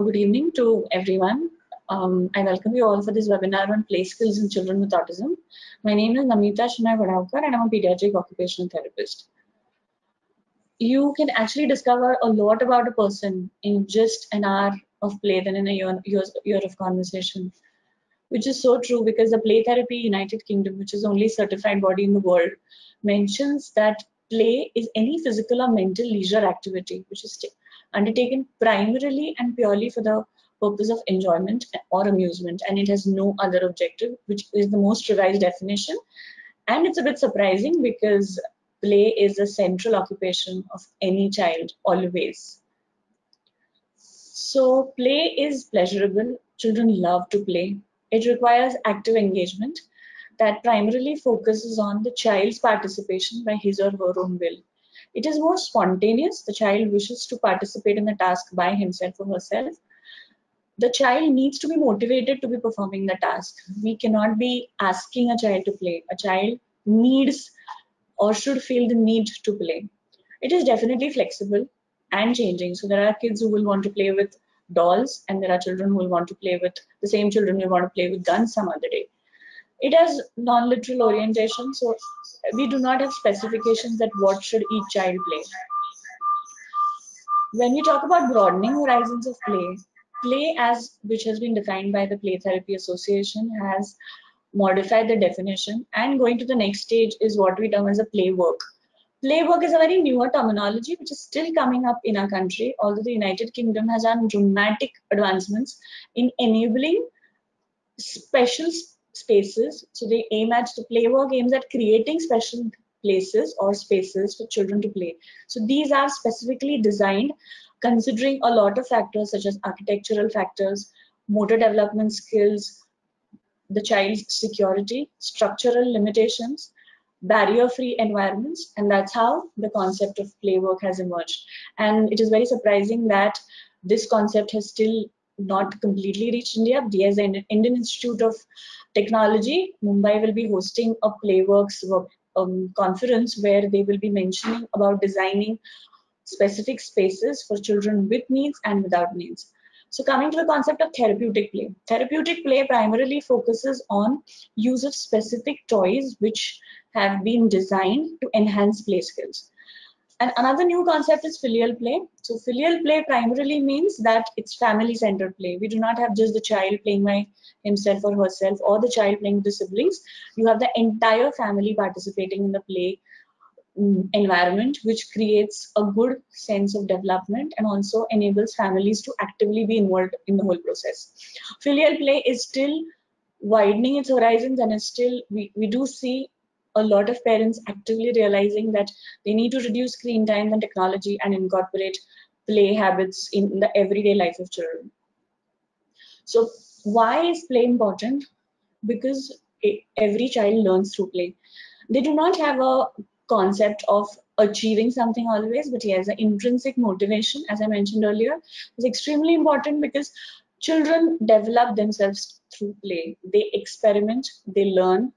Good evening to everyone. Um, I welcome you all for this webinar on play skills in children with autism. My name is Namita Shenai Vadhavkar and I'm a pediatric occupational therapist. You can actually discover a lot about a person in just an hour of play than in a year, year, year of conversation, which is so true because the Play Therapy United Kingdom, which is the only certified body in the world, mentions that play is any physical or mental leisure activity which is undertaken primarily and purely for the purpose of enjoyment or amusement and it has no other objective which is the most revised definition. And it's a bit surprising because play is a central occupation of any child always. So play is pleasurable. Children love to play. It requires active engagement that primarily focuses on the child's participation by his or her own will it is more spontaneous. The child wishes to participate in the task by himself or herself. The child needs to be motivated to be performing the task. We cannot be asking a child to play. A child needs or should feel the need to play. It is definitely flexible and changing. So there are kids who will want to play with dolls and there are children who will want to play with the same children who want to play with guns some other day. It has non-literal orientation, so we do not have specifications that what should each child play. When we talk about broadening horizons of play, play as which has been defined by the Play Therapy Association has modified the definition and going to the next stage is what we term as a play work. Play work is a very newer terminology which is still coming up in our country, although the United Kingdom has done dramatic advancements in enabling special spaces. So they aim at the play work aims at creating special places or spaces for children to play. So these are specifically designed considering a lot of factors such as architectural factors, motor development skills, the child's security, structural limitations, barrier-free environments, and that's how the concept of play work has emerged. And it is very surprising that this concept has still not completely reached India. The Indian Institute of Technology, Mumbai will be hosting a Playworks um, conference where they will be mentioning about designing specific spaces for children with needs and without needs. So coming to the concept of therapeutic play. Therapeutic play primarily focuses on use of specific toys which have been designed to enhance play skills. And another new concept is filial play. So filial play primarily means that it's family-centered play. We do not have just the child playing by himself or herself or the child playing with the siblings. You have the entire family participating in the play mm, environment, which creates a good sense of development and also enables families to actively be involved in the whole process. Filial play is still widening its horizons and is still, we, we do see a lot of parents actively realizing that they need to reduce screen time and technology and incorporate play habits in the everyday life of children. So why is play important? Because every child learns through play. They do not have a concept of achieving something always, but yes, the intrinsic motivation, as I mentioned earlier, is extremely important because children develop themselves through play. They experiment, they learn,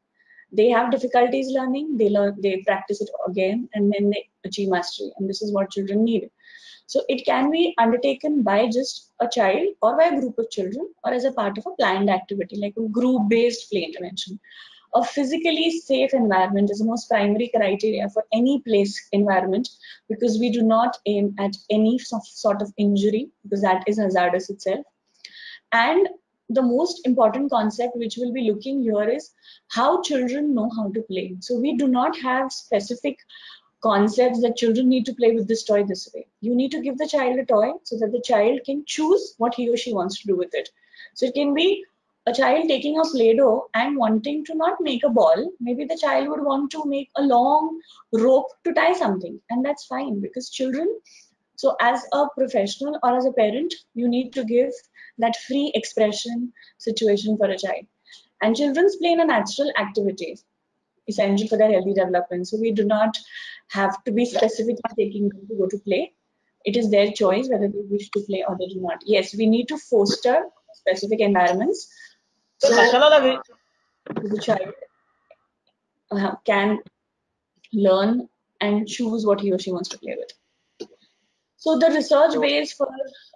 they have difficulties learning they learn they practice it again and then they achieve mastery and this is what children need. So it can be undertaken by just a child or by a group of children or as a part of a planned activity like a group based play intervention. A physically safe environment is the most primary criteria for any place environment because we do not aim at any sort of injury because that is hazardous itself. And the most important concept which we'll be looking here is how children know how to play. So we do not have specific concepts that children need to play with this toy this way. You need to give the child a toy so that the child can choose what he or she wants to do with it. So it can be a child taking a Play-Doh and wanting to not make a ball. Maybe the child would want to make a long rope to tie something and that's fine because children so as a professional or as a parent, you need to give that free expression situation for a child. And children's play in a natural activity essential for their healthy development. So we do not have to be specifically taking them to go to play. It is their choice whether they wish to play or they do not. Yes, we need to foster specific environments so the child uh, can learn and choose what he or she wants to play with. So the research base for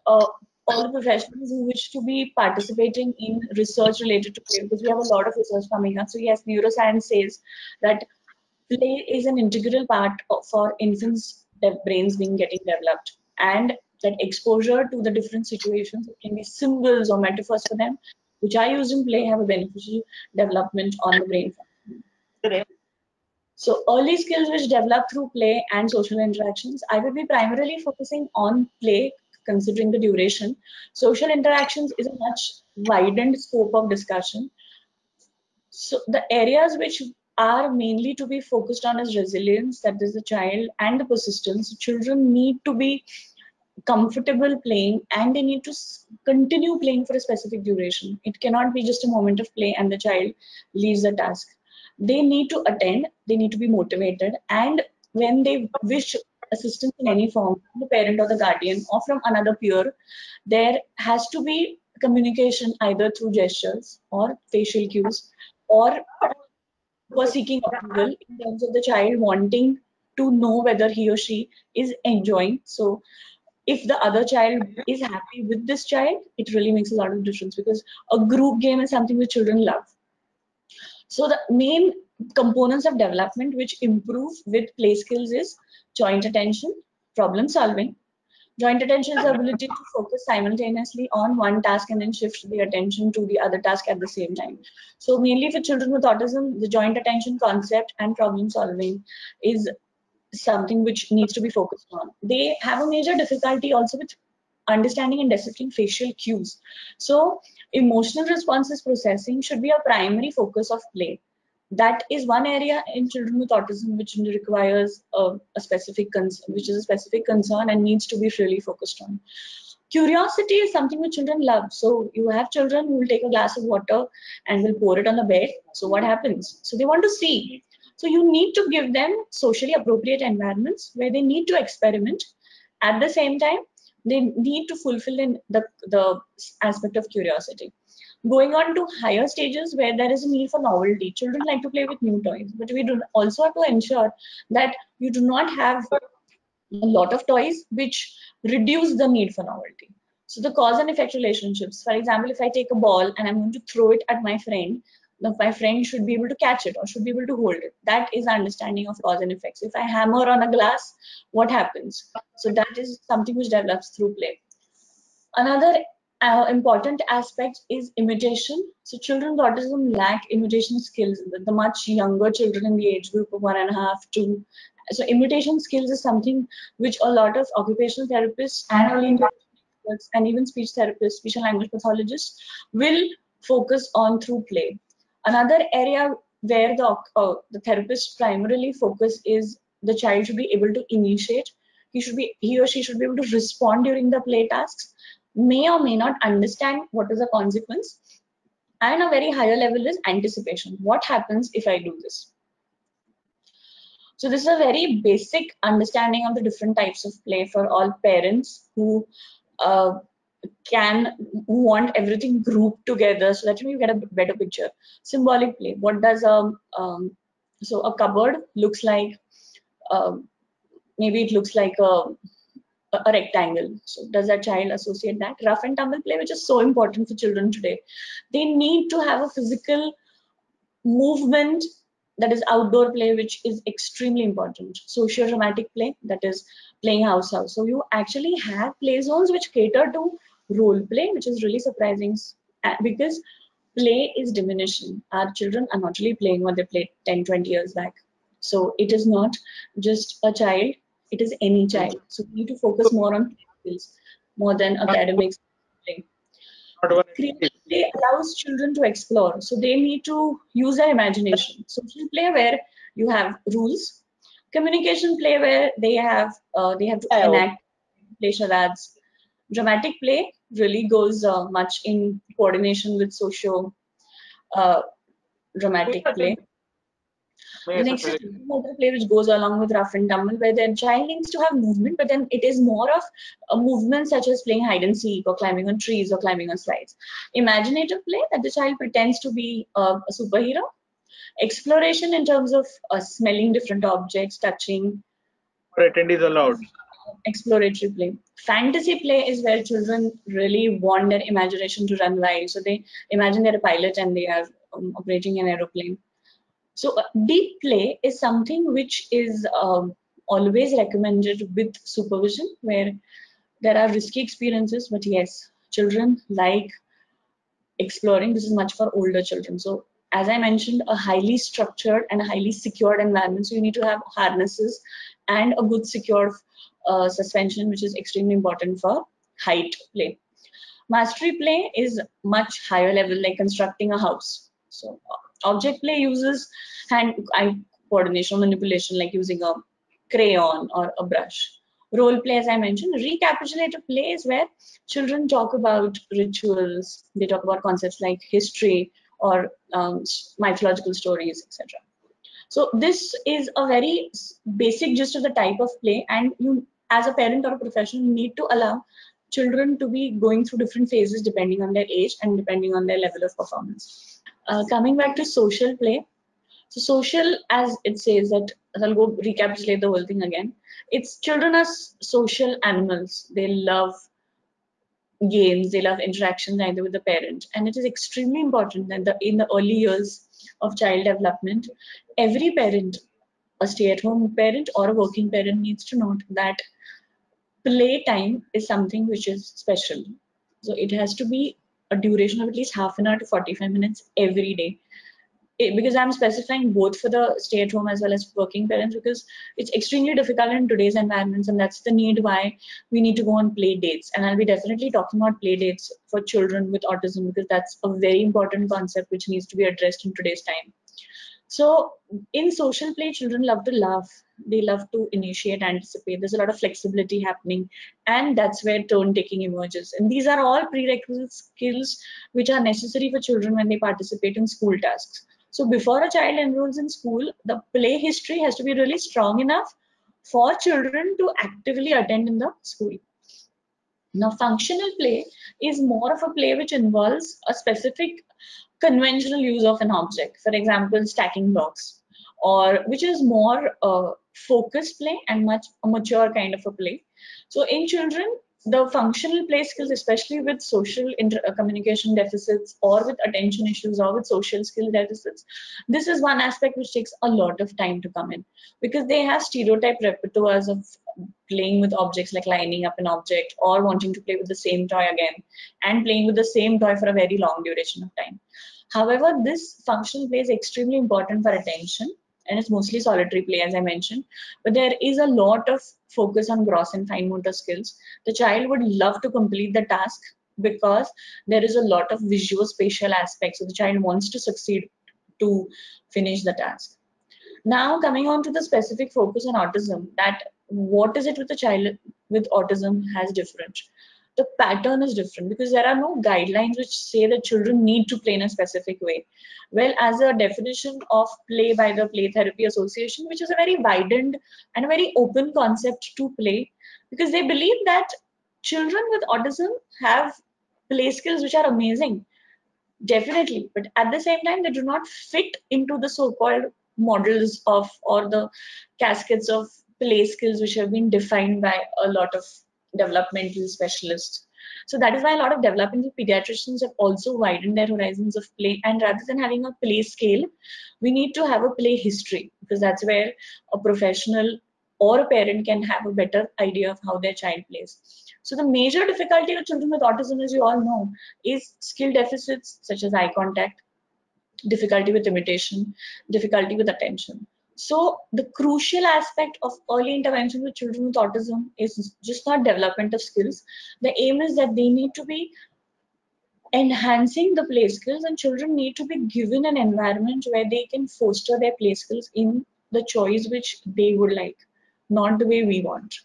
uh, all the professionals who wish to be participating in research related to play because we have a lot of research coming up. So yes, neuroscience says that play is an integral part of, for infants' brains being getting developed and that exposure to the different situations it can be symbols or metaphors for them which are used in play have a beneficial development on the brain so early skills which develop through play and social interactions, I will be primarily focusing on play considering the duration. Social interactions is a much widened scope of discussion. So the areas which are mainly to be focused on is resilience, that is the child, and the persistence. Children need to be comfortable playing and they need to continue playing for a specific duration. It cannot be just a moment of play and the child leaves the task they need to attend, they need to be motivated, and when they wish assistance in any form, from the parent or the guardian or from another peer, there has to be communication either through gestures or facial cues or for seeking approval in terms of the child wanting to know whether he or she is enjoying. So if the other child is happy with this child, it really makes a lot of difference because a group game is something that children love. So the main components of development which improve with play skills is joint attention, problem solving. Joint attention is the ability to focus simultaneously on one task and then shift the attention to the other task at the same time. So mainly for children with autism, the joint attention concept and problem solving is something which needs to be focused on. They have a major difficulty also with understanding and deciphering facial cues. So emotional responses processing should be a primary focus of play. That is one area in children with autism which requires a, a specific concern, which is a specific concern and needs to be really focused on. Curiosity is something which children love. So you have children who will take a glass of water and will pour it on the bed. So what happens? So they want to see. So you need to give them socially appropriate environments where they need to experiment. At the same time, they need to fulfill in the, the aspect of curiosity. Going on to higher stages where there is a need for novelty. Children like to play with new toys, but we do also have to ensure that you do not have a lot of toys which reduce the need for novelty. So the cause and effect relationships. For example, if I take a ball and I'm going to throw it at my friend, my friend should be able to catch it or should be able to hold it. That is understanding of cause and effects. If I hammer on a glass, what happens? So that is something which develops through play. Another uh, important aspect is imitation. So children with autism lack imitation skills. The, the much younger children in the age group of one and a half, two. So imitation skills is something which a lot of occupational therapists and early experts and even speech therapists, speech and language pathologists will focus on through play. Another area where the, uh, the therapist primarily focus is the child should be able to initiate. He should be he or she should be able to respond during the play tasks, may or may not understand what is the consequence. And a very higher level is anticipation. What happens if I do this? So this is a very basic understanding of the different types of play for all parents who uh, can want everything grouped together so that you get a better picture. Symbolic play. What does a um, so a cupboard looks like? Um, maybe it looks like a a rectangle. So does that child associate that? Rough and tumble play, which is so important for children today. They need to have a physical movement that is outdoor play, which is extremely important. Social dramatic play, that is playing house house. So you actually have play zones which cater to role play, which is really surprising uh, because play is diminishing. Our children are not really playing what they played 10, 20 years back. So it is not just a child, it is any child. So we need to focus more on skills more than academics. Creative play allows children to explore. So they need to use their imagination. Social play where you have rules. Communication play where they have uh, they have to enact play charades dramatic play really goes uh, much in coordination with socio uh, dramatic play. The next is motor play, which goes along with rough and tumble, where the child needs to have movement, but then it is more of a movement such as playing hide and seek or climbing on trees or climbing on slides. Imaginative play, that the child pretends to be uh, a superhero. Exploration in terms of uh, smelling different objects, touching. Pretend is allowed exploratory play. fantasy play is where children really want their imagination to run wild. So they imagine they're a pilot and they are um, operating an aeroplane. So uh, deep play is something which is um, always recommended with supervision, where there are risky experiences, but yes, children like exploring. This is much for older children. So as I mentioned, a highly structured and highly secured environment. So you need to have harnesses and a good secure uh, suspension, which is extremely important for height play. Mastery play is much higher level, like constructing a house. So object play uses hand-eye coordination manipulation, like using a crayon or a brush. Role play, as I mentioned, recapitulative play is where children talk about rituals, they talk about concepts like history or um, mythological stories, etc. So this is a very basic gist of the type of play and you as a parent or a professional need to allow children to be going through different phases depending on their age and depending on their level of performance. Uh, coming back to social play, so social, as it says that, I'll go recapitulate the whole thing again. It's children are social animals. They love games, they love interactions either with the parent. And it is extremely important that the, in the early years of child development, every parent, a stay-at-home parent or a working parent needs to note that playtime is something which is special. So it has to be a duration of at least half an hour to 45 minutes every day. It, because I'm specifying both for the stay at home as well as working parents because it's extremely difficult in today's environments and that's the need why we need to go on play dates and I'll be definitely talking about play dates for children with autism because that's a very important concept which needs to be addressed in today's time. So in social play, children love to laugh. They love to initiate, anticipate. There's a lot of flexibility happening. And that's where turn taking emerges. And these are all prerequisite skills which are necessary for children when they participate in school tasks. So before a child enrolls in school, the play history has to be really strong enough for children to actively attend in the school. Now, functional play is more of a play which involves a specific conventional use of an object. For example, stacking blocks, or which is more uh, focused play and much a mature kind of a play. So in children, the functional play skills, especially with social uh, communication deficits or with attention issues or with social skill deficits, this is one aspect which takes a lot of time to come in because they have stereotype repertoires of playing with objects like lining up an object or wanting to play with the same toy again and playing with the same toy for a very long duration of time. However, this functional play is extremely important for attention and it's mostly solitary play as I mentioned, but there is a lot of focus on gross and fine motor skills. The child would love to complete the task because there is a lot of visual spatial aspects. So the child wants to succeed to finish the task. Now coming on to the specific focus on autism, that what is it with the child with autism has different the pattern is different because there are no guidelines which say that children need to play in a specific way. Well, as a definition of play by the Play Therapy Association, which is a very widened and a very open concept to play, because they believe that children with autism have play skills which are amazing, definitely, but at the same time, they do not fit into the so-called models of or the caskets of play skills which have been defined by a lot of developmental specialists. So that is why a lot of developmental pediatricians have also widened their horizons of play. And rather than having a play scale, we need to have a play history because that's where a professional or a parent can have a better idea of how their child plays. So the major difficulty with children with autism, as you all know, is skill deficits such as eye contact, difficulty with imitation, difficulty with attention. So the crucial aspect of early intervention with children with autism is just not development of skills. The aim is that they need to be enhancing the play skills and children need to be given an environment where they can foster their play skills in the choice which they would like, not the way we want.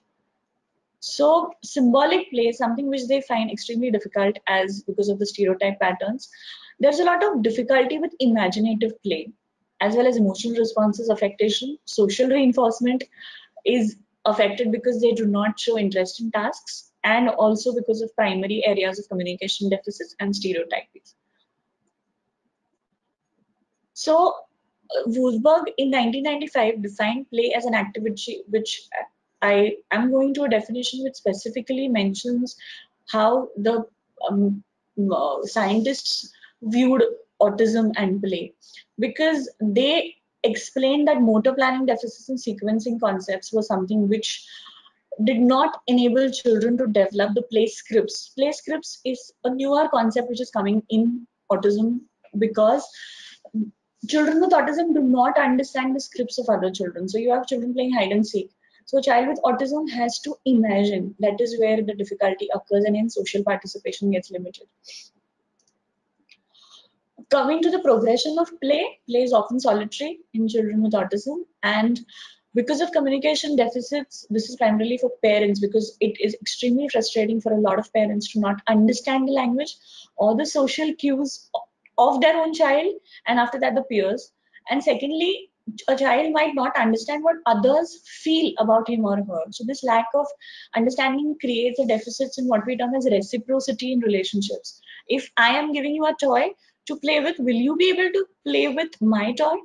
So symbolic play is something which they find extremely difficult as because of the stereotype patterns. There's a lot of difficulty with imaginative play as well as emotional responses affectation. Social reinforcement is affected because they do not show interest in tasks and also because of primary areas of communication deficits and stereotyping. So uh, Wurzburg in 1995 defined play as an activity which I am going to a definition which specifically mentions how the um, uh, scientists viewed autism and play because they explained that motor planning deficits and sequencing concepts were something which did not enable children to develop the play scripts. Play scripts is a newer concept which is coming in autism because children with autism do not understand the scripts of other children. So you have children playing hide and seek. So a child with autism has to imagine. That is where the difficulty occurs and in social participation gets limited. Coming to the progression of play, play is often solitary in children with autism and because of communication deficits, this is primarily for parents because it is extremely frustrating for a lot of parents to not understand the language or the social cues of their own child and after that the peers. And secondly, a child might not understand what others feel about him or her. So this lack of understanding creates a deficits in what we term as reciprocity in relationships. If I am giving you a toy to play with, will you be able to play with my toy?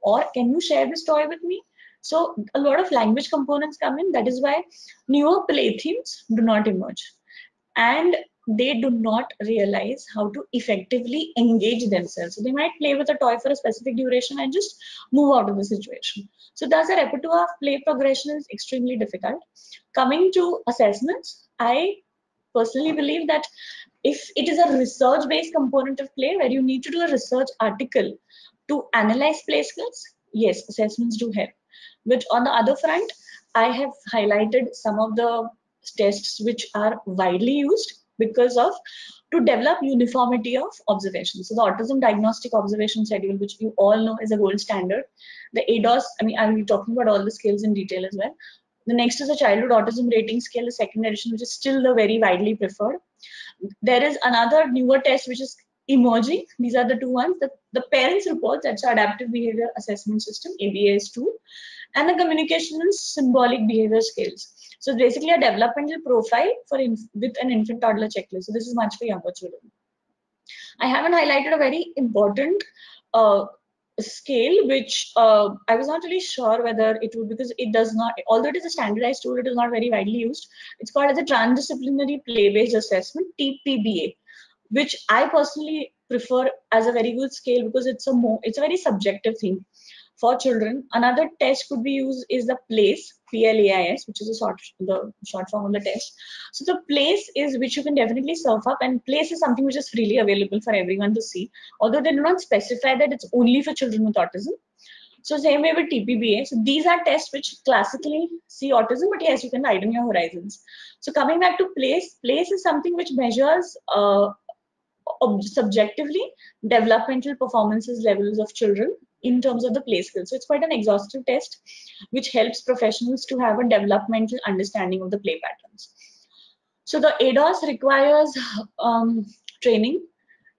Or can you share this toy with me? So a lot of language components come in. That is why newer play themes do not emerge. And they do not realize how to effectively engage themselves. So they might play with a toy for a specific duration and just move out of the situation. So thus a repertoire of play progression is extremely difficult. Coming to assessments, I personally believe that if it is a research-based component of play where you need to do a research article to analyze play skills, yes, assessments do help. But on the other front, I have highlighted some of the tests which are widely used because of to develop uniformity of observation. So the autism diagnostic observation schedule, which you all know is a gold standard. The ADOS, I mean, I will be talking about all the scales in detail as well. The next is the childhood autism rating scale, the second edition, which is still the very widely preferred. There is another newer test which is emerging. These are the two ones. The, the parents report, that's adaptive behavior assessment system, ABAS2, and the communication and symbolic behavior scales. So it's basically a developmental profile for with an infant toddler checklist. So this is much for younger children. I haven't highlighted a very important uh, scale, which uh, I was not really sure whether it would, because it does not, although it is a standardized tool, it is not very widely used. It's called as a transdisciplinary play-based assessment, TPBA, which I personally prefer as a very good scale because it's a more, it's a very subjective thing for children. Another test could be used is the PLACE, P-L-A-I-S, which is a short, the short form of the test. So the PLACE is which you can definitely surf up and PLACE is something which is freely available for everyone to see, although they do not specify that it's only for children with autism. So same way with TPBA. So these are tests which classically see autism, but yes, you can widen your horizons. So coming back to PLACE, PLACE is something which measures uh, subjectively developmental performances levels of children in terms of the play skills. So it's quite an exhaustive test, which helps professionals to have a developmental understanding of the play patterns. So the ADOS requires um, training.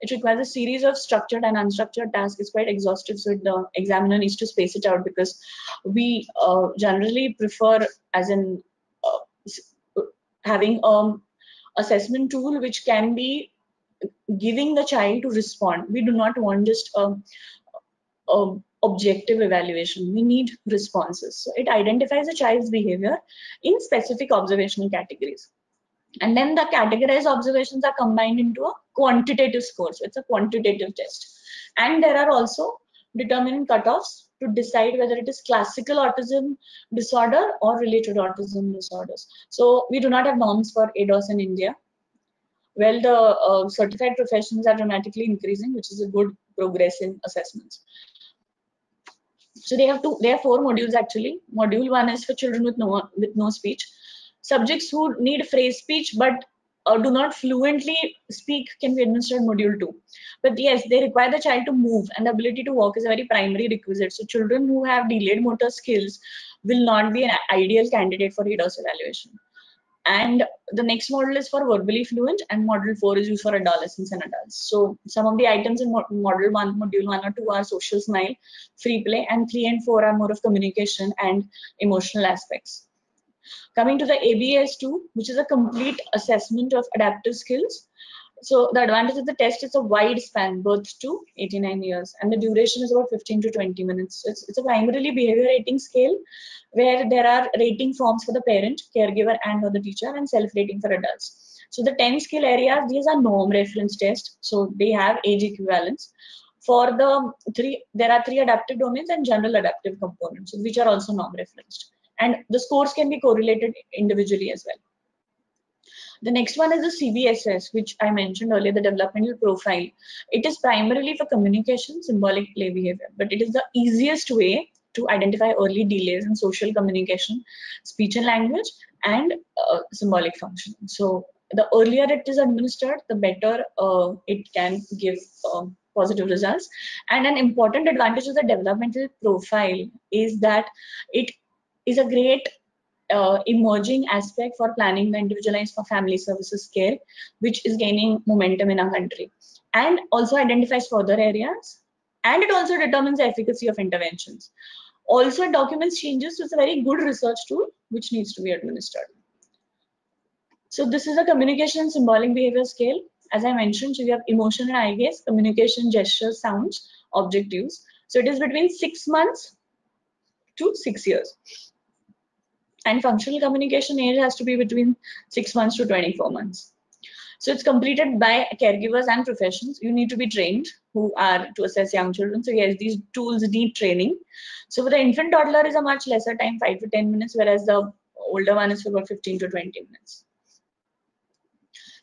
It requires a series of structured and unstructured tasks. It's quite exhaustive, so the examiner needs to space it out because we uh, generally prefer, as in uh, having an assessment tool which can be giving the child to respond. We do not want just a, objective evaluation. We need responses. So it identifies a child's behavior in specific observational categories. And then the categorized observations are combined into a quantitative score. So it's a quantitative test. And there are also determinant cutoffs to decide whether it is classical autism disorder or related autism disorders. So we do not have norms for ADOS in India. Well, the uh, certified professions are dramatically increasing, which is a good progress in assessments. So they have two, they have four modules actually. Module one is for children with no with no speech. Subjects who need phrase speech but uh, do not fluently speak can be administered module two. But yes, they require the child to move and the ability to walk is a very primary requisite. So children who have delayed motor skills will not be an ideal candidate for ADOS evaluation. And the next model is for verbally fluent, and model four is used for adolescents and adults. So some of the items in model one, module one or two are social smile, free play, and three and four are more of communication and emotional aspects. Coming to the ABAS2, which is a complete assessment of adaptive skills. So the advantage of the test is a wide span, birth to 89 years, and the duration is about 15 to 20 minutes. So it's, it's a primarily behavior rating scale where there are rating forms for the parent, caregiver, and for the teacher, and self-rating for adults. So the 10 skill areas, these are norm reference tests. So they have age equivalence. For the three, there are three adaptive domains and general adaptive components, which are also norm referenced. And the scores can be correlated individually as well. The next one is the CBSS, which I mentioned earlier, the developmental profile. It is primarily for communication, symbolic play behavior, but it is the easiest way to identify early delays in social communication, speech and language, and uh, symbolic function. So the earlier it is administered, the better uh, it can give um, positive results. And an important advantage of the developmental profile is that it is a great uh, emerging aspect for planning the individualized for family services care, which is gaining momentum in our country, and also identifies further areas, and it also determines the efficacy of interventions. Also, it documents changes, so it's a very good research tool which needs to be administered. So this is a communication symbolic behavior scale. As I mentioned, so you have emotion and eye gaze, communication, gestures, sounds, objectives. So it is between six months to six years and functional communication age has to be between 6 months to 24 months. So it's completed by caregivers and professionals. You need to be trained who are to assess young children. So yes, these tools need training. So for the infant toddler is a much lesser time, 5 to 10 minutes, whereas the older one is for about 15 to 20 minutes.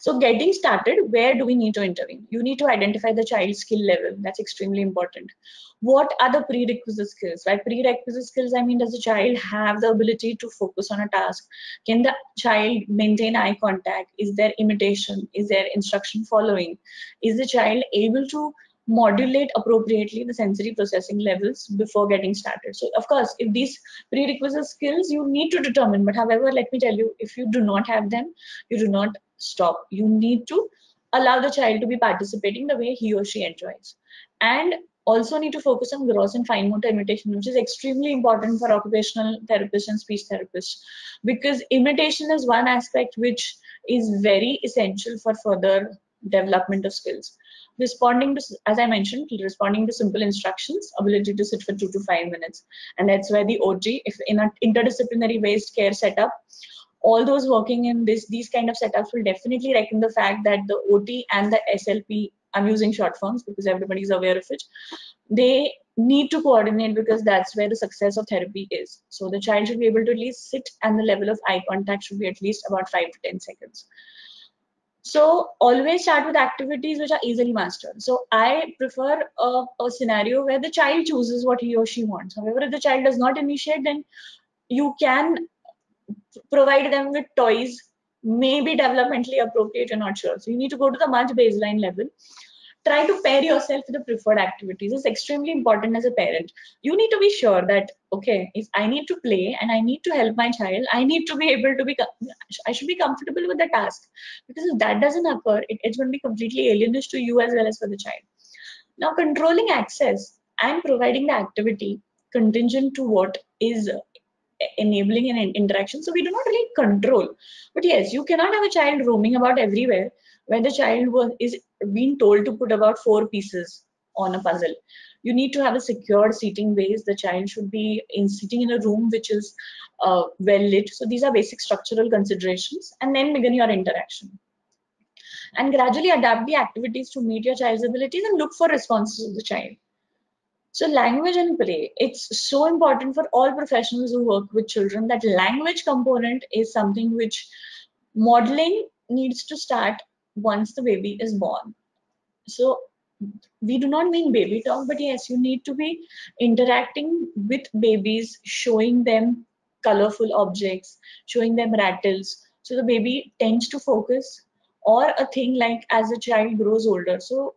So getting started, where do we need to intervene? You need to identify the child's skill level. That's extremely important. What are the prerequisite skills? By prerequisite skills, I mean, does the child have the ability to focus on a task? Can the child maintain eye contact? Is there imitation? Is there instruction following? Is the child able to modulate appropriately the sensory processing levels before getting started. So of course, if these prerequisite skills you need to determine, but however, let me tell you, if you do not have them, you do not stop. You need to allow the child to be participating the way he or she enjoys. And also need to focus on gross and fine motor imitation, which is extremely important for occupational therapists and speech therapists, because imitation is one aspect which is very essential for further development of skills. Responding to, as I mentioned, responding to simple instructions, ability to sit for two to five minutes. And that's where the OT, if in an interdisciplinary based care setup, all those working in this these kind of setups will definitely reckon the fact that the OT and the SLP, I'm using short forms because everybody's aware of it, they need to coordinate because that's where the success of therapy is. So the child should be able to at least sit and the level of eye contact should be at least about five to 10 seconds. So always start with activities which are easily mastered. So I prefer a, a, scenario where the child chooses what he or she wants. However, if the child does not initiate, then you can provide them with toys may be developmentally appropriate you're not sure so you need to go to the much baseline level try to pair yourself with the preferred activities. Is extremely important as a parent. You need to be sure that okay if i need to play and i need to help my child i need to be able to be i should be comfortable with the task. Because if that doesn't occur it, it's going to be completely alienous to you as well as for the child. Now controlling access and providing the activity contingent to what is enabling an interaction. So we do not really control. But yes, you cannot have a child roaming about everywhere where the child was is being told to put about four pieces on a puzzle. You need to have a secured seating base. The child should be in sitting in a room which is uh, well lit. So these are basic structural considerations, and then begin your interaction. And gradually adapt the activities to meet your child's abilities and look for responses of the child. So language and play, it's so important for all professionals who work with children that language component is something which modeling needs to start once the baby is born. So we do not mean baby talk, but yes, you need to be interacting with babies, showing them colorful objects, showing them rattles. So the baby tends to focus or a thing like as a child grows older. So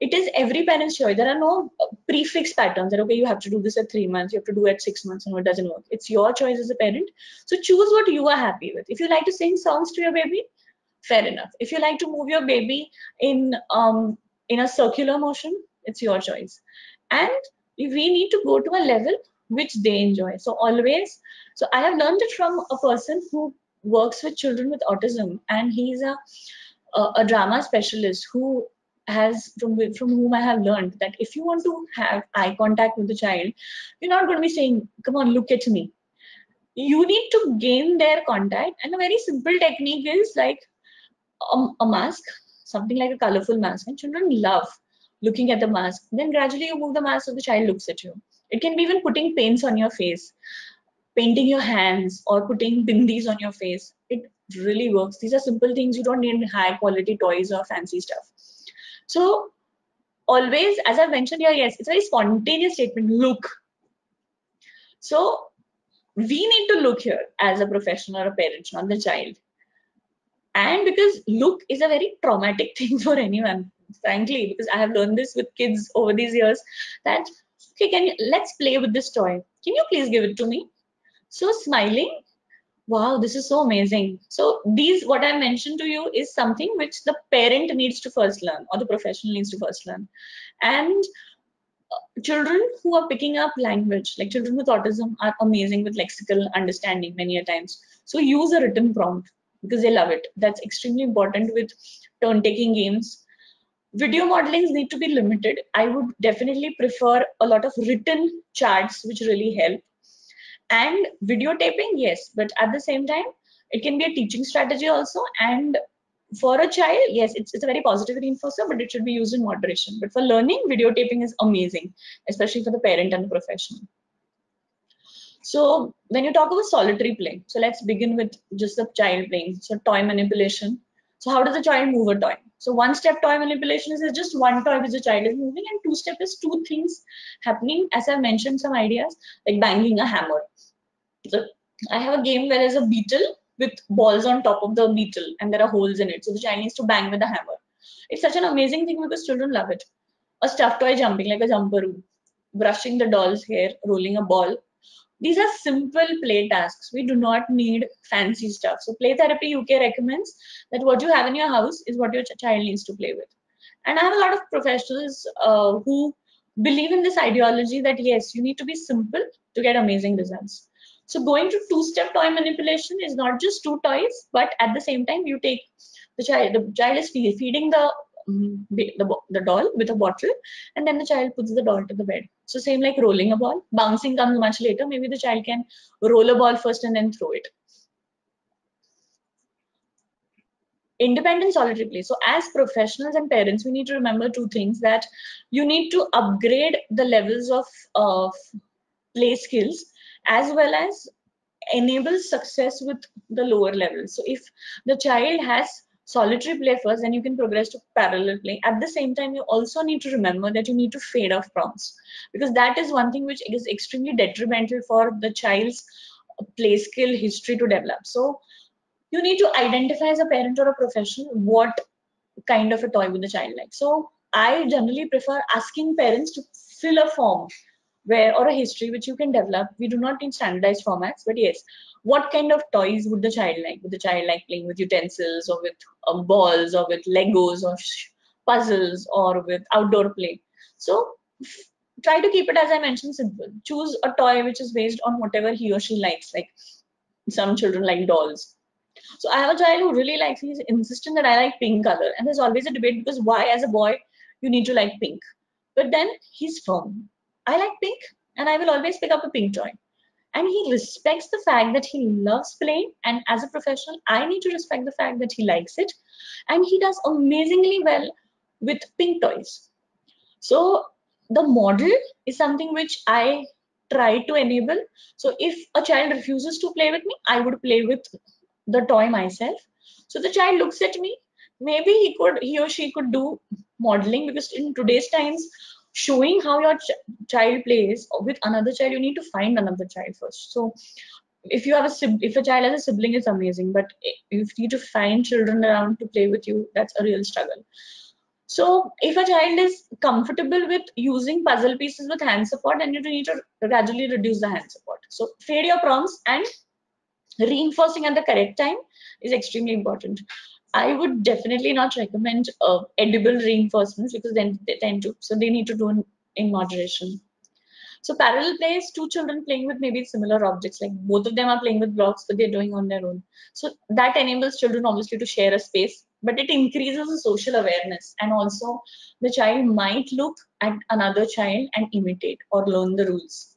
it is every parent's choice. There are no uh, prefix patterns that okay, you have to do this at three months, you have to do it at six months, and it doesn't work. It's your choice as a parent. So choose what you are happy with. If you like to sing songs to your baby, fair enough. If you like to move your baby in um in a circular motion, it's your choice. And we need to go to a level which they enjoy. So always, so I have learned it from a person who works with children with autism, and he's a a, a drama specialist who has from from whom I have learned that if you want to have eye contact with the child, you're not going to be saying, "Come on, look at me." You need to gain their contact, and a very simple technique is like a, a mask, something like a colorful mask, and children love looking at the mask. Then gradually you move the mask so the child looks at you. It can be even putting paints on your face, painting your hands, or putting bindis on your face. It really works. These are simple things. You don't need high quality toys or fancy stuff. So always, as I mentioned here, yes, it's a very spontaneous statement. Look. So we need to look here as a professional or a parent, not the child. And because look is a very traumatic thing for anyone, frankly, because I have learned this with kids over these years that okay, can you let's play with this toy. Can you please give it to me? So smiling wow this is so amazing so these what i mentioned to you is something which the parent needs to first learn or the professional needs to first learn and uh, children who are picking up language like children with autism are amazing with lexical understanding many a times so use a written prompt because they love it. That's extremely important with turn taking games. Video modelings need to be limited. I would definitely prefer a lot of written charts which really help. And videotaping yes but at the same time it can be a teaching strategy also. And for a child yes it's, it's a very positive reinforcer but it should be used in moderation. But for learning videotaping is amazing especially for the parent and the professional so when you talk about solitary play so let's begin with just the child playing so toy manipulation so how does a child move a toy so one step toy manipulation is just one toy which the child is moving and two step is two things happening as i mentioned some ideas like banging a hammer so I have a game where there's a beetle with balls on top of the beetle and there are holes in it. So the child needs to bang with a hammer. It's such an amazing thing because children love it. A stuffed toy jumping like a jumperoo, brushing the doll's hair, rolling a ball. These are simple play tasks. We do not need fancy stuff. So Play Therapy UK recommends that what you have in your house is what your ch child needs to play with. And I have a lot of professionals uh, who believe in this ideology that yes, you need to be simple to get amazing results. So going to two-step toy manipulation is not just two toys, but at the same time you take the child. The child is feeding the um, the, the doll with a bottle, and then the child puts the doll to the bed. So same like rolling a ball. Bouncing comes much later. Maybe the child can roll a ball first and then throw it. independent solitary play so as professionals and parents we need to remember two things that you need to upgrade the levels of uh, play skills as well as enable success with the lower levels. So if the child has solitary play first, then you can progress to parallel play. At the same time, you also need to remember that you need to fade off prompts because that is one thing which is extremely detrimental for the child's play skill history to develop. So you need to identify as a parent or a professional what kind of a toy would the child like. So I generally prefer asking parents to fill a form where or a history which you can develop. We do not need standardized formats, but yes, what kind of toys would the child like? Would the child like playing with utensils or with um, balls or with Legos or puzzles or with outdoor play? So try to keep it as I mentioned simple. Choose a toy which is based on whatever he or she likes. Like some children like dolls. So I have a child who really likes. He's insistent that I like pink color, and there's always a debate because why, as a boy, you need to like pink. But then he's firm. I like pink and I will always pick up a pink toy. And he respects the fact that he loves playing. And as a professional, I need to respect the fact that he likes it. And he does amazingly well with pink toys. So the model is something which I try to enable. So if a child refuses to play with me, I would play with the toy myself. So the child looks at me. Maybe he could, he or she could do modeling because in today's times, showing how your ch child plays with another child you need to find another child first. So if you have a if a child has a sibling it's amazing but you need to find children around to play with you that's a real struggle. So if a child is comfortable with using puzzle pieces with hand support then you need to gradually reduce the hand support. So fade your prompts and reinforcing at the correct time is extremely important I would definitely not recommend uh, edible reinforcements because then they tend to, so they need to do in, in moderation. So parallel play is two children playing with maybe similar objects, like both of them are playing with blocks, but they're doing on their own. So that enables children obviously to share a space but it increases the social awareness and also the child might look at another child and imitate or learn the rules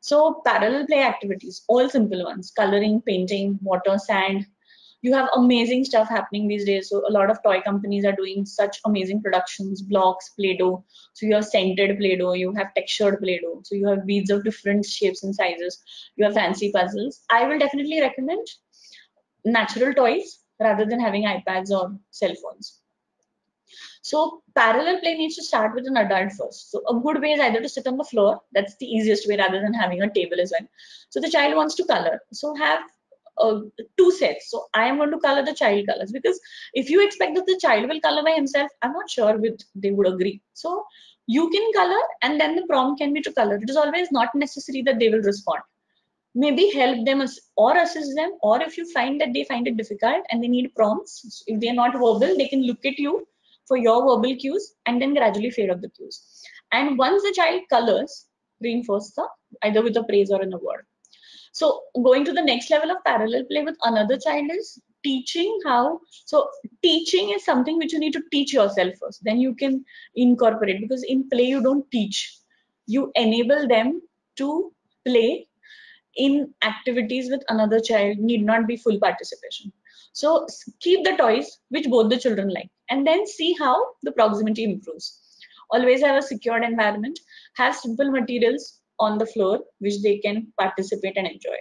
so parallel play activities all simple ones coloring painting water sand you have amazing stuff happening these days so a lot of toy companies are doing such amazing productions blocks play-doh so you have scented play-doh you have textured play-doh so you have beads of different shapes and sizes you have fancy puzzles i will definitely recommend natural toys rather than having iPads or cell phones. So parallel play needs to start with an adult first. So a good way is either to sit on the floor. That's the easiest way rather than having a table as well. So the child wants to color. So have uh, two sets. So I am going to color the child colors because if you expect that the child will color by himself, I'm not sure with they would agree. So you can color and then the prompt can be to color. It is always not necessary that they will respond maybe help them or assist them or if you find that they find it difficult and they need prompts if they're not verbal they can look at you for your verbal cues and then gradually fade out the cues and once the child colors reinforce the either with a praise or in a word so going to the next level of parallel play with another child is teaching how so teaching is something which you need to teach yourself first then you can incorporate because in play you don't teach you enable them to play in activities with another child need not be full participation. So keep the toys which both the children like and then see how the proximity improves. Always have a secured environment, have simple materials on the floor which they can participate and enjoy.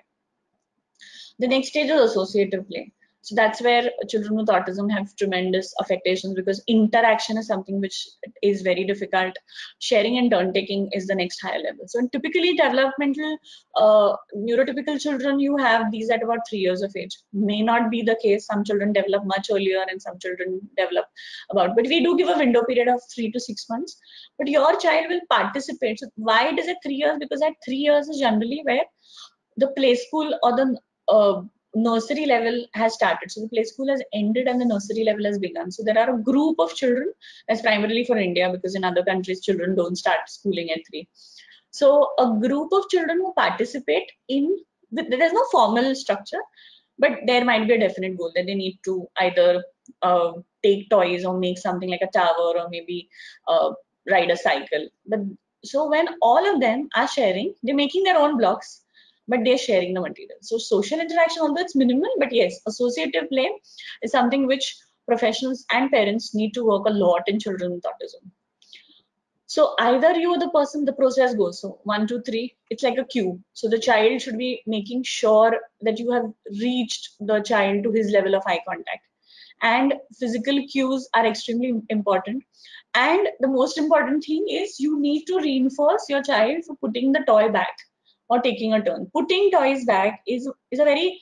The next stage is associative play so that's where children with autism have tremendous affectations because interaction is something which is very difficult. Sharing and turn taking is the next higher level. So typically developmental uh, neurotypical children you have these at about three years of age. May not be the case. Some children develop much earlier and some children develop about but we do give a window period of three to six months. But your child will participate. So why does it three years? Because at three years is generally where the play school or the uh, nursery level has started. So the play school has ended and the nursery level has begun. So there are a group of children, that's primarily for India because in other countries children don't start schooling at three. So a group of children who participate in, there's no formal structure, but there might be a definite goal that they need to either uh, take toys or make something like a tower or maybe uh, ride a cycle. But so when all of them are sharing, they're making their own blocks but they're sharing the material. So social interaction, although it's minimal, but yes, associative play is something which professionals and parents need to work a lot in children with autism. So either you or the person, the process goes. So one, two, three, it's like a cue. So the child should be making sure that you have reached the child to his level of eye contact. And physical cues are extremely important. And the most important thing is you need to reinforce your child for putting the toy back or taking a turn. Putting toys back is, is a very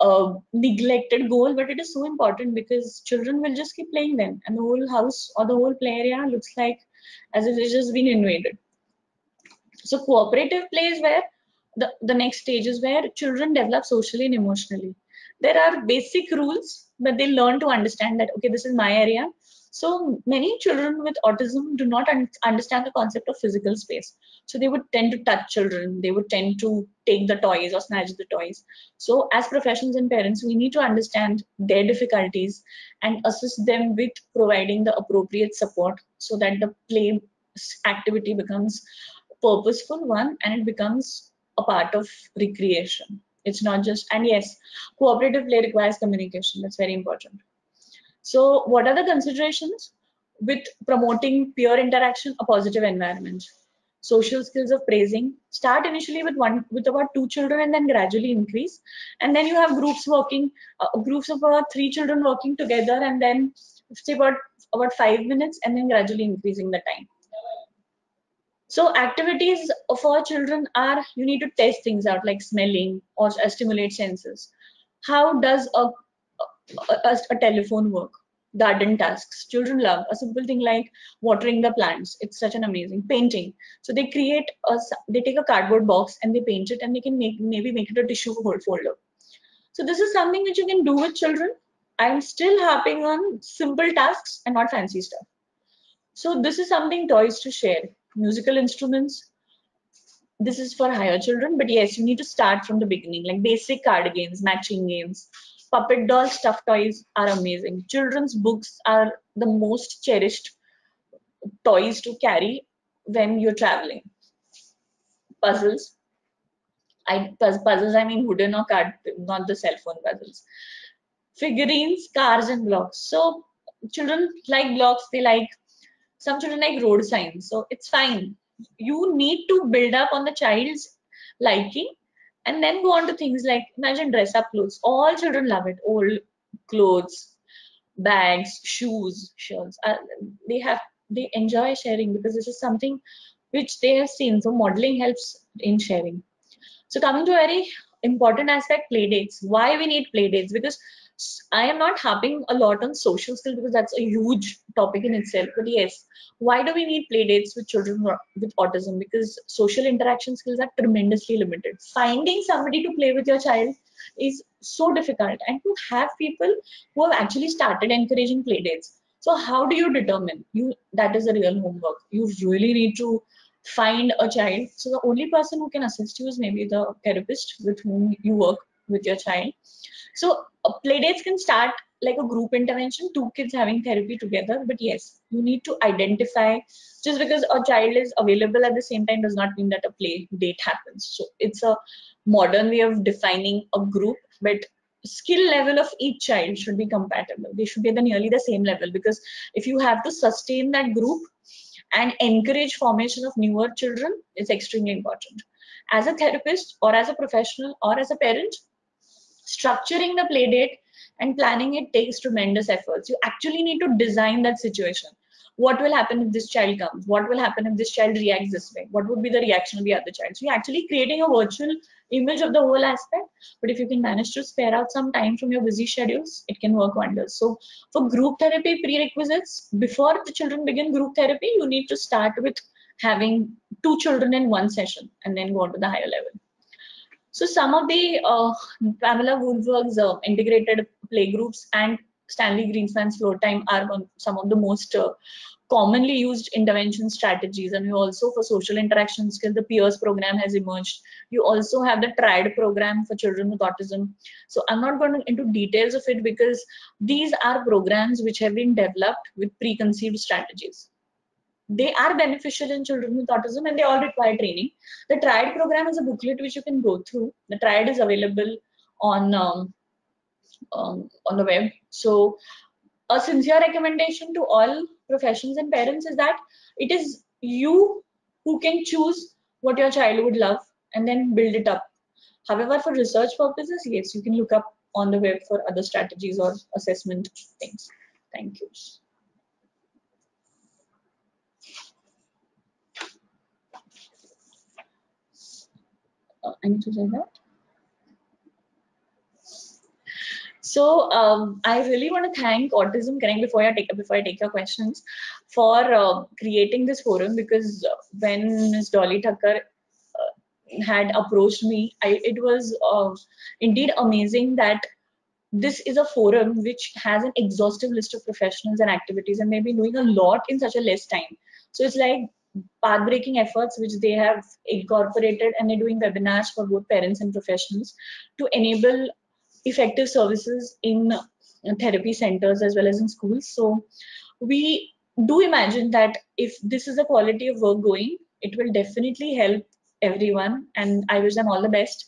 uh, neglected goal, but it is so important because children will just keep playing them and the whole house or the whole play area looks like as if it's just been invaded. So cooperative play is where the, the next stage is where children develop socially and emotionally. There are basic rules, but they learn to understand that, okay, this is my area. So many children with autism do not un understand the concept of physical space. So they would tend to touch children. They would tend to take the toys or snatch the toys. So as professionals and parents, we need to understand their difficulties and assist them with providing the appropriate support so that the play activity becomes purposeful one and it becomes a part of recreation. It's not just, and yes, cooperative play requires communication. That's very important. So what are the considerations with promoting peer interaction, a positive environment? Social skills of praising start initially with one with about two children and then gradually increase, and then you have groups working, uh, groups of about three children working together, and then say about about five minutes, and then gradually increasing the time. So activities for children are you need to test things out like smelling or stimulate senses. How does a a, a telephone work garden tasks. Children love a simple thing like watering the plants. It's such an amazing painting. So they create a they take a cardboard box and they paint it and they can make maybe make it a tissue folder. So this is something which you can do with children. I'm still harping on simple tasks and not fancy stuff. So this is something toys to share. Musical instruments. This is for higher children but yes you need to start from the beginning like basic card games matching games puppet doll stuffed toys are amazing. Children's books are the most cherished toys to carry when you're traveling. Puzzles. I puzzles. I mean wooden or card, not the cell phone puzzles. Figurines, cars, and blocks. So children like blocks. They like some children like road signs. So it's fine. You need to build up on the child's liking and then go on to things like imagine dress up clothes. All children love it. Old clothes bags shoes shirts. Uh, they have they enjoy sharing because this is something which they have seen. So modeling helps in sharing. So coming to a very important aspect play dates. Why we need play dates? Because I am not harping a lot on social skills because that's a huge topic in itself. But yes, why do we need play dates with children with autism? Because social interaction skills are tremendously limited. Finding somebody to play with your child is so difficult, and to have people who have actually started encouraging play dates. So how do you determine you that is a real homework? You really need to find a child. So the only person who can assist you is maybe the therapist with whom you work with your child so playdates can start like a group intervention, two kids having therapy together. But yes, you need to identify just because a child is available at the same time does not mean that a play date happens. So it's a modern way of defining a group, but skill level of each child should be compatible. They should be at the nearly the same level because if you have to sustain that group and encourage formation of newer children, it's extremely important. As a therapist or as a professional or as a parent, structuring the play date and planning it takes tremendous efforts. You actually need to design that situation. What will happen if this child comes? What will happen if this child reacts this way? What would be the reaction of the other child? So you're actually creating a virtual image of the whole aspect. But if you can manage to spare out some time from your busy schedules, it can work wonders. So for group therapy prerequisites, before the children begin group therapy, you need to start with having two children in one session and then go on to the higher level. So some of the uh, Pamela Wolfberg's uh, integrated playgroups and Stanley Greenspan's floor time are some of the most uh, commonly used intervention strategies. And you also for social interaction skills, the peers program has emerged. You also have the triad program for children with autism. So I'm not going into details of it because these are programs which have been developed with preconceived strategies they are beneficial in children with autism and they all require training. The TRIAD program is a booklet which you can go through. The TRIAD is available on um, um, on the web. So a sincere recommendation to all professions and parents is that it is you who can choose what your child would love and then build it up. However, for research purposes, yes, you can look up on the web for other strategies or assessment things. Thank you. Uh, I need to say that. So um, I really want to thank Autism Connect before I take before I take your questions for uh, creating this forum because when Ms. Dolly Thakkar uh, had approached me, I, it was uh, indeed amazing that this is a forum which has an exhaustive list of professionals and activities, and been doing a lot in such a less time. So it's like path-breaking efforts which they have incorporated and they're doing webinars for both parents and professionals to enable effective services in uh, therapy centers as well as in schools. So we do imagine that if this is the quality of work going, it will definitely help everyone and I wish them all the best.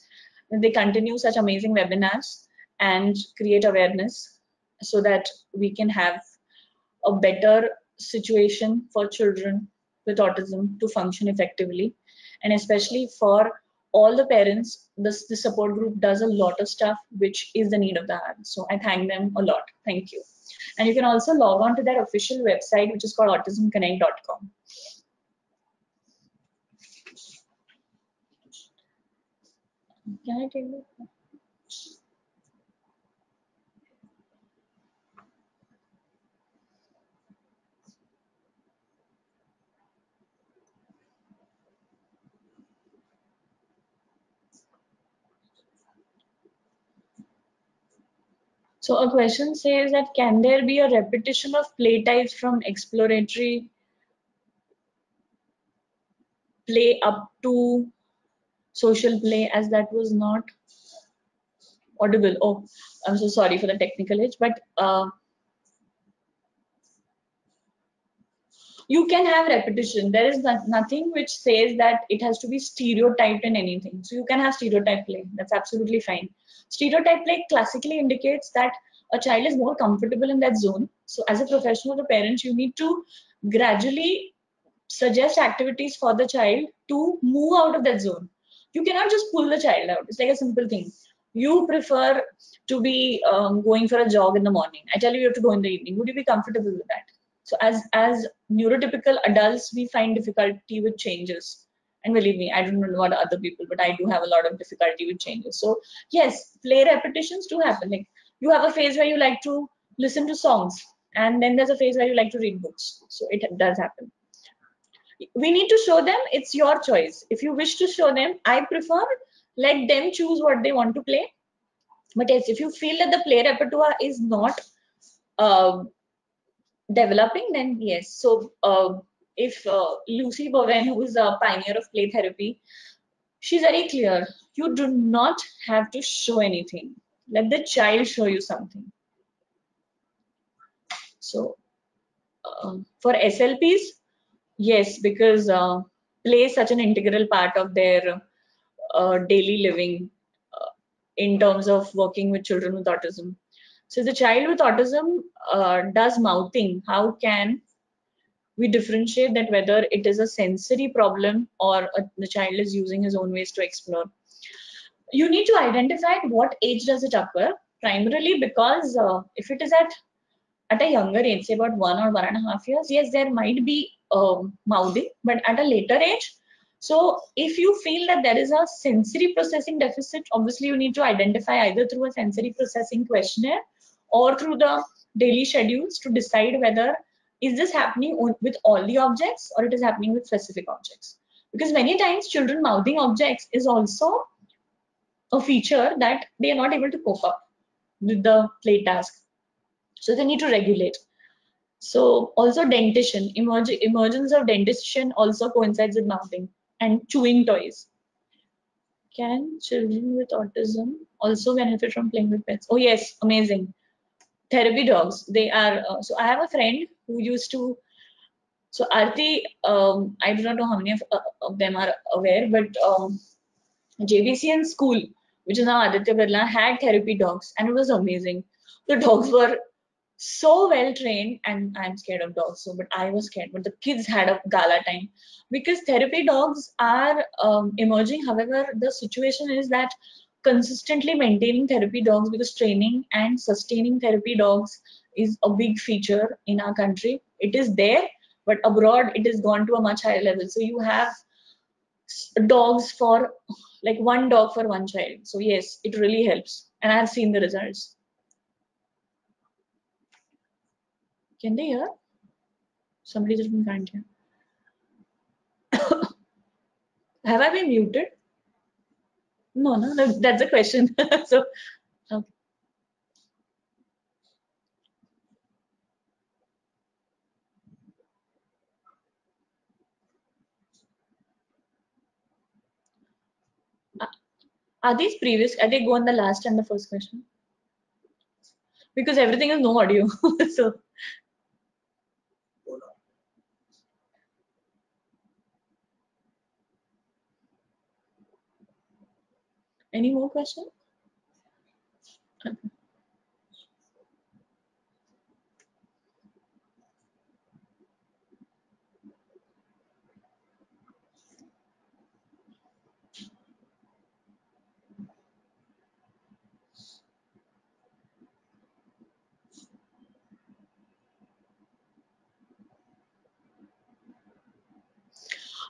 They continue such amazing webinars and create awareness so that we can have a better situation for children with autism to function effectively. And especially for all the parents, this, the support group does a lot of stuff which is the need of the hour. So I thank them a lot. Thank you. And you can also log on to their official website, which is called autismconnect.com. Can I take? So a question says that can there be a repetition of play types from exploratory play up to social play as that was not audible. Oh, I'm so sorry for the technical age, but uh, you can have repetition. There is nothing which says that it has to be stereotyped in anything. So you can have stereotype play. That's absolutely fine. Stereotype play classically indicates that a child is more comfortable in that zone. So as a professional or parent, you need to gradually suggest activities for the child to move out of that zone. You cannot just pull the child out. It's like a simple thing. You prefer to be um, going for a jog in the morning. I tell you you have to go in the evening. Would you be comfortable with that? So as as neurotypical adults, we find difficulty with changes. And believe me, I don't know about other people, but I do have a lot of difficulty with changes. So yes, play repetitions do happen. Like you have a phase where you like to listen to songs, and then there's a phase where you like to read books. So it does happen. We need to show them. It's your choice. If you wish to show them, I prefer let them choose what they want to play. But yes, if you feel that the play repertoire is not uh, developing, then yes. So uh, if uh, Lucy Bowen, who is a pioneer of play therapy, she's very clear. You do not have to show anything. Let the child show you something. So uh, for SLPs, yes, because uh, play is such an integral part of their uh, daily living uh, in terms of working with children with autism. So the child with autism uh, does mouthing. How can we differentiate that whether it is a sensory problem or a, the child is using his own ways to explore? You need to identify at what age does it occur, primarily because uh, if it is at at a younger age, say about one or one and a half years, yes, there might be um, mouthing, but at a later age, so if you feel that there is a sensory processing deficit, obviously you need to identify either through a sensory processing questionnaire or through the daily schedules to decide whether is this happening with all the objects or it is happening with specific objects. Because many times children mouthing objects is also a feature that they are not able to cope up with the play task. So they need to regulate. So also dentition emerg emergence of dentition also coincides with mouthing and chewing toys. Can children with autism also benefit from playing with pets? Oh yes amazing therapy dogs they are uh, so i have a friend who used to so arti um, i do not know how many of, uh, of them are aware but um, jbcn school which is now aditya birla had therapy dogs and it was amazing. The dogs were so well trained and i'm scared of dogs so but i was scared but the kids had a gala time. Because therapy dogs are um, emerging however the situation is that consistently maintaining therapy dogs because training and sustaining therapy dogs is a big feature in our country. It is there, but abroad it has gone to a much higher level. So you have dogs for like one dog for one child. So yes, it really helps. And I've seen the results. Can they hear? Somebody just can't hear. have I been muted? No, no, no that's a question. so, okay. Are these previous, I they go on the last and the first question? Because everything is no audio. so Any more questions?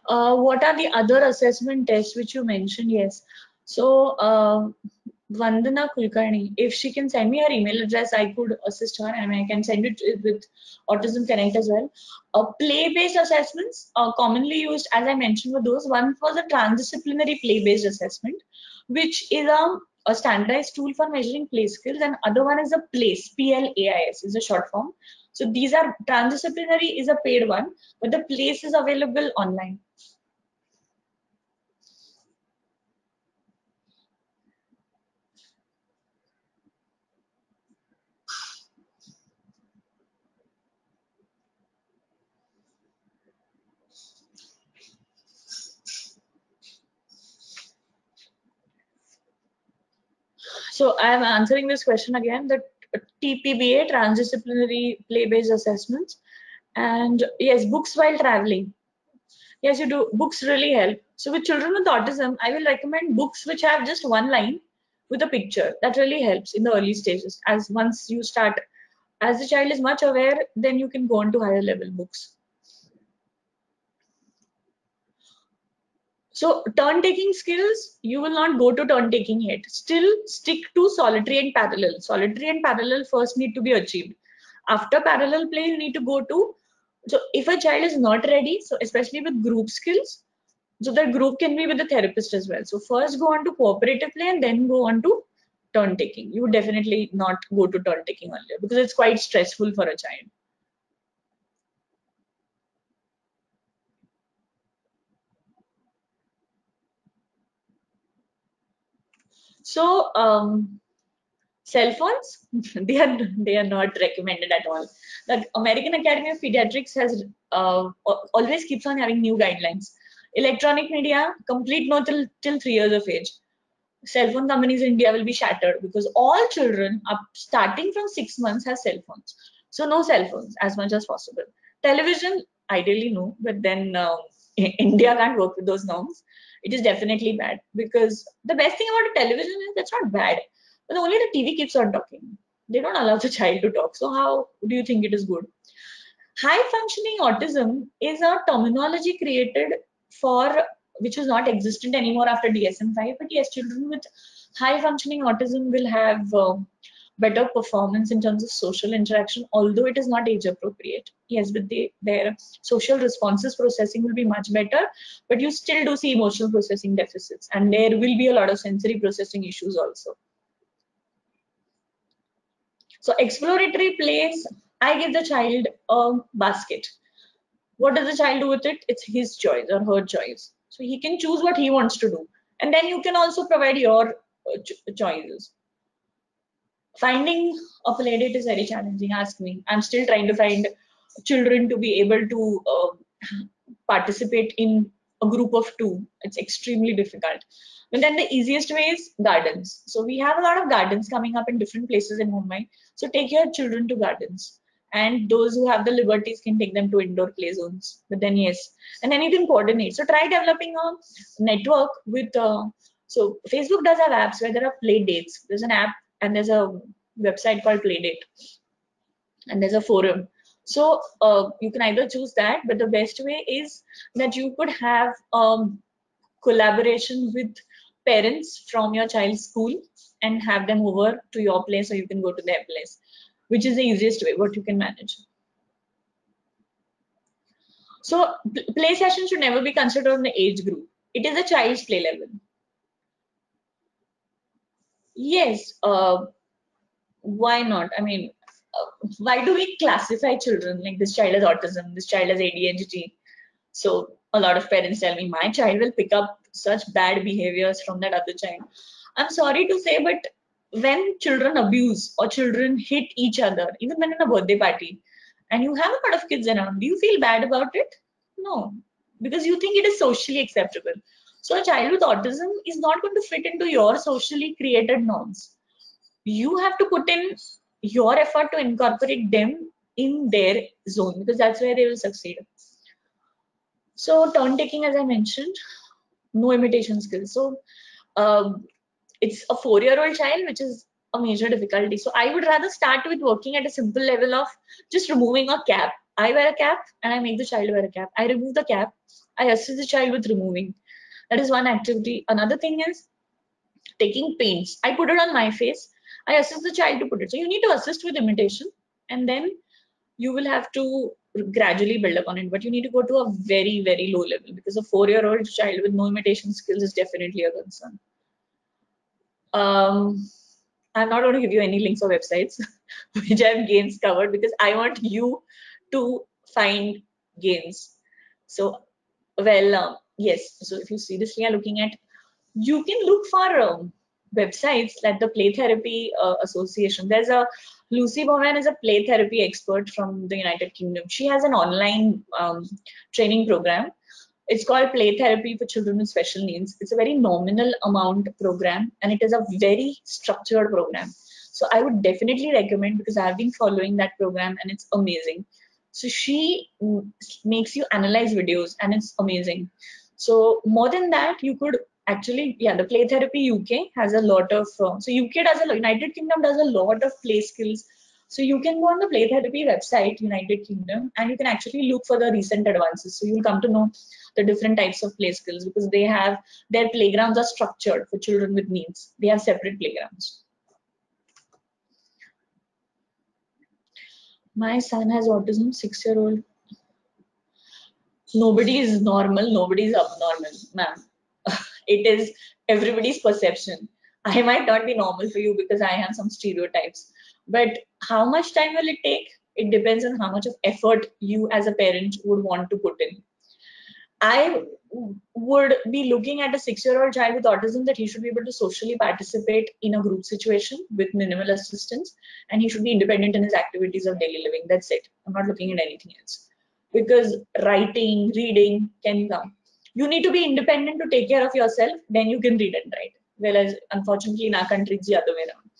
Uh, what are the other assessment tests which you mentioned? Yes. So uh, Vandana Kulkarni, if she can send me her email address, I could assist her and I can send it with Autism Connect as well. Uh, play-based assessments are commonly used, as I mentioned, for those. One was a transdisciplinary play-based assessment, which is a, a, standardized tool for measuring play skills, and other one is a PLAIS, P-L-A-I-S, is a short form. So these are transdisciplinary is a paid one, but the PLACE is available online. So I'm answering this question again. The TPBA, transdisciplinary play-based assessments, and yes, books while traveling. Yes, you do. Books really help. So with children with autism, I will recommend books which have just one line with a picture. That really helps in the early stages. As once you start, as the child is much aware, then you can go on to higher level books. So turn taking skills, you will not go to turn taking yet. Still stick to solitary and parallel. Solitary and parallel first need to be achieved. After parallel play, you need to go to, so if a child is not ready, so especially with group skills, so that group can be with the therapist as well. So first go on to cooperative play and then go on to turn taking. You definitely not go to turn taking earlier because it's quite stressful for a child. So um, cell phones, they are they are not recommended at all. The American Academy of Pediatrics has uh, always keeps on having new guidelines. Electronic media, complete no till, till three years of age. Cell phone companies in India will be shattered because all children up starting from six months have cell phones. So no cell phones as much as possible. Television, ideally no, but then uh, India can't work with those norms it is definitely bad because the best thing about a television is that's not bad. But only the tv keeps on talking. They don't allow the child to talk. So how do you think it is good? High functioning autism is a terminology created for which is not existent anymore after dsm-5 but yes children with high functioning autism will have uh, better performance in terms of social interaction, although it is not age appropriate. Yes, but they, their social responses processing will be much better, but you still do see emotional processing deficits, and there will be a lot of sensory processing issues also. So exploratory plays, I give the child a basket. What does the child do with it? It's his choice or her choice. So he can choose what he wants to do. And then you can also provide your uh, choices finding a playdate is very challenging ask me. I'm still trying to find children to be able to uh, participate in a group of two. It's extremely difficult. But then the easiest way is gardens. So we have a lot of gardens coming up in different places in mumbai. So take your children to gardens. And those who have the liberties can take them to indoor play zones. But then yes. And then you can coordinate. So try developing a network with uh, so facebook does have apps where there are play dates. There's an app and there's a website called Playdate, and there's a forum. So uh, you can either choose that, but the best way is that you could have um, collaboration with parents from your child's school and have them over to your place or you can go to their place, which is the easiest way, what you can manage. So play session should never be considered on the age group. It is a child's play level. Yes, uh, why not? I mean, uh, why do we classify children like this child has autism, this child has ADHD? So a lot of parents tell me my child will pick up such bad behaviors from that other child. I'm sorry to say, but when children abuse or children hit each other, even when in a birthday party, and you have a lot of kids around, do you feel bad about it? No, because you think it is socially acceptable. So a child with autism is not going to fit into your socially created norms. You have to put in your effort to incorporate them in their zone because that's where they will succeed. So turn taking, as I mentioned, no imitation skills. So um, it's a four-year-old child, which is a major difficulty. So I would rather start with working at a simple level of just removing a cap. I wear a cap and I make the child wear a cap. I remove the cap. I assist the child with removing. That is one activity. Another thing is taking paints. I put it on my face. I assist the child to put it. So you need to assist with imitation and then you will have to gradually build upon it. But you need to go to a very, very low level because a four-year-old child with no imitation skills is definitely a concern. Um, I'm not going to give you any links or websites which I have gains covered because I want you to find gains. So, well, um, yes so if you seriously are looking at you can look for um, websites like the play therapy uh, association. There's a lucy bowen is a play therapy expert from the united kingdom. She has an online um, training program. It's called play therapy for children with special needs. It's a very nominal amount program and it is a very structured program. So i would definitely recommend because i've been following that program and it's amazing. So she makes you analyze videos and it's amazing so more than that you could actually yeah the play therapy uk has a lot of uh, so uk does a united kingdom does a lot of play skills so you can go on the Play Therapy website, United Kingdom, and you can actually look for the recent advances. So you'll come to know the different types of play skills because they have their playgrounds are structured for children with needs. They have separate playgrounds. My son has autism, six year old. Nobody is normal, nobody is abnormal, ma'am. it is everybody's perception. I might not be normal for you because I have some stereotypes but how much time will it take? It depends on how much of effort you as a parent would want to put in. I would be looking at a six year old child with autism that he should be able to socially participate in a group situation with minimal assistance and he should be independent in his activities of daily living. That's it. I'm not looking at anything else. Because writing, reading can come. You need to be independent to take care of yourself, then you can read and write. Whereas, unfortunately, in our country, it's the other way around.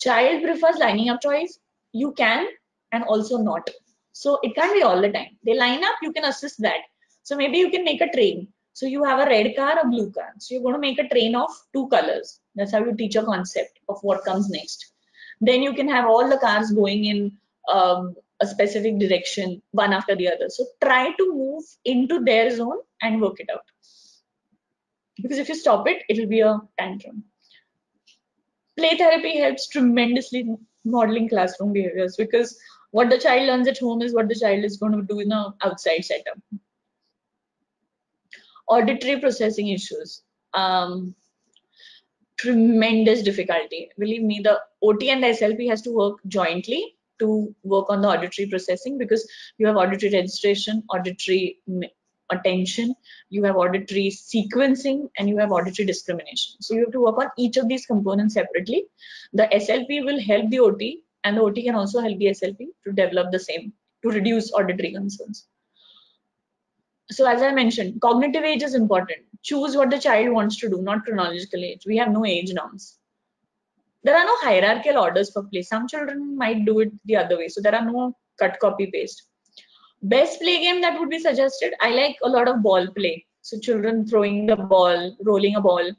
Child prefers lining up choice. You can and also not. So it can't be all the time. They line up you can assist that. So maybe you can make a train. So you have a red car a blue car. So you're going to make a train of two colors. That's how you teach a concept of what comes next. Then you can have all the cars going in um, a specific direction one after the other so try to move into their zone and work it out because if you stop it it will be a tantrum play therapy helps tremendously modeling classroom behaviors because what the child learns at home is what the child is going to do in an outside setup. Auditory processing issues. Um, tremendous difficulty. Believe me, the OT and the SLP has to work jointly to work on the auditory processing because you have auditory registration, auditory attention, you have auditory sequencing, and you have auditory discrimination. So you have to work on each of these components separately. The SLP will help the OT, and the OT can also help the SLP to develop the same, to reduce auditory concerns. So as I mentioned, cognitive age is important. Choose what the child wants to do, not chronological age. We have no age norms. There are no hierarchical orders for play. Some children might do it the other way. So there are no cut, copy, paste Best play game that would be suggested. I like a lot of ball play. So children throwing the ball, rolling a ball,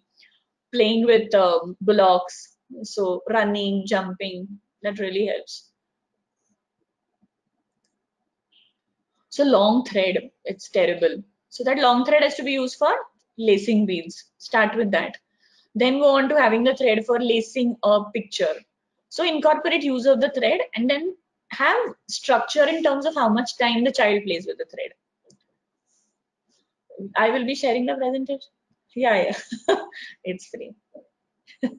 playing with um, blocks. So running, jumping, that really helps. So long thread, it's terrible. So that long thread has to be used for lacing beads. Start with that. Then go on to having the thread for lacing a picture. So incorporate use of the thread and then have structure in terms of how much time the child plays with the thread. I will be sharing the presentation. Yeah, yeah. it's free.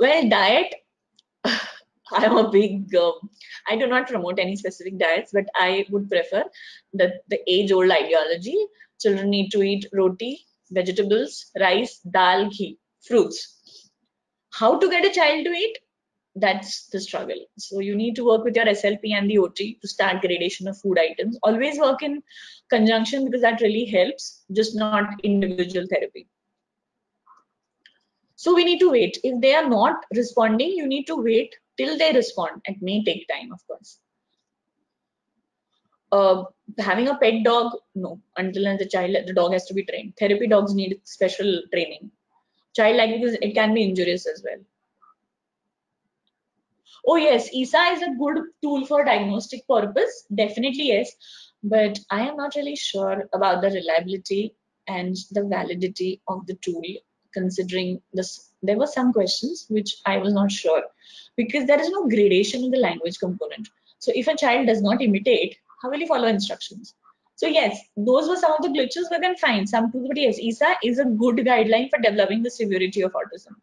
well, diet. I'm a big. Um, I do not promote any specific diets, but I would prefer that the age-old ideology: children need to eat roti, vegetables, rice, dal, ghee fruits. How to get a child to eat? That's the struggle. So you need to work with your SLP and the OT to start gradation of food items. Always work in conjunction because that really helps, just not individual therapy. So we need to wait. If they are not responding, you need to wait till they respond. It may take time, of course. Uh, having a pet dog, no, until the child, the dog has to be trained. Therapy dogs need special training child like it can be injurious as well. Oh yes, ESA is a good tool for diagnostic purpose. Definitely yes, but I am not really sure about the reliability and the validity of the tool considering this. There were some questions which I was not sure because there is no gradation in the language component. So if a child does not imitate, how will he follow instructions? So yes, those were some of the glitches, we can find. Some tools, but yes, ESA is a good guideline for developing the severity of autism.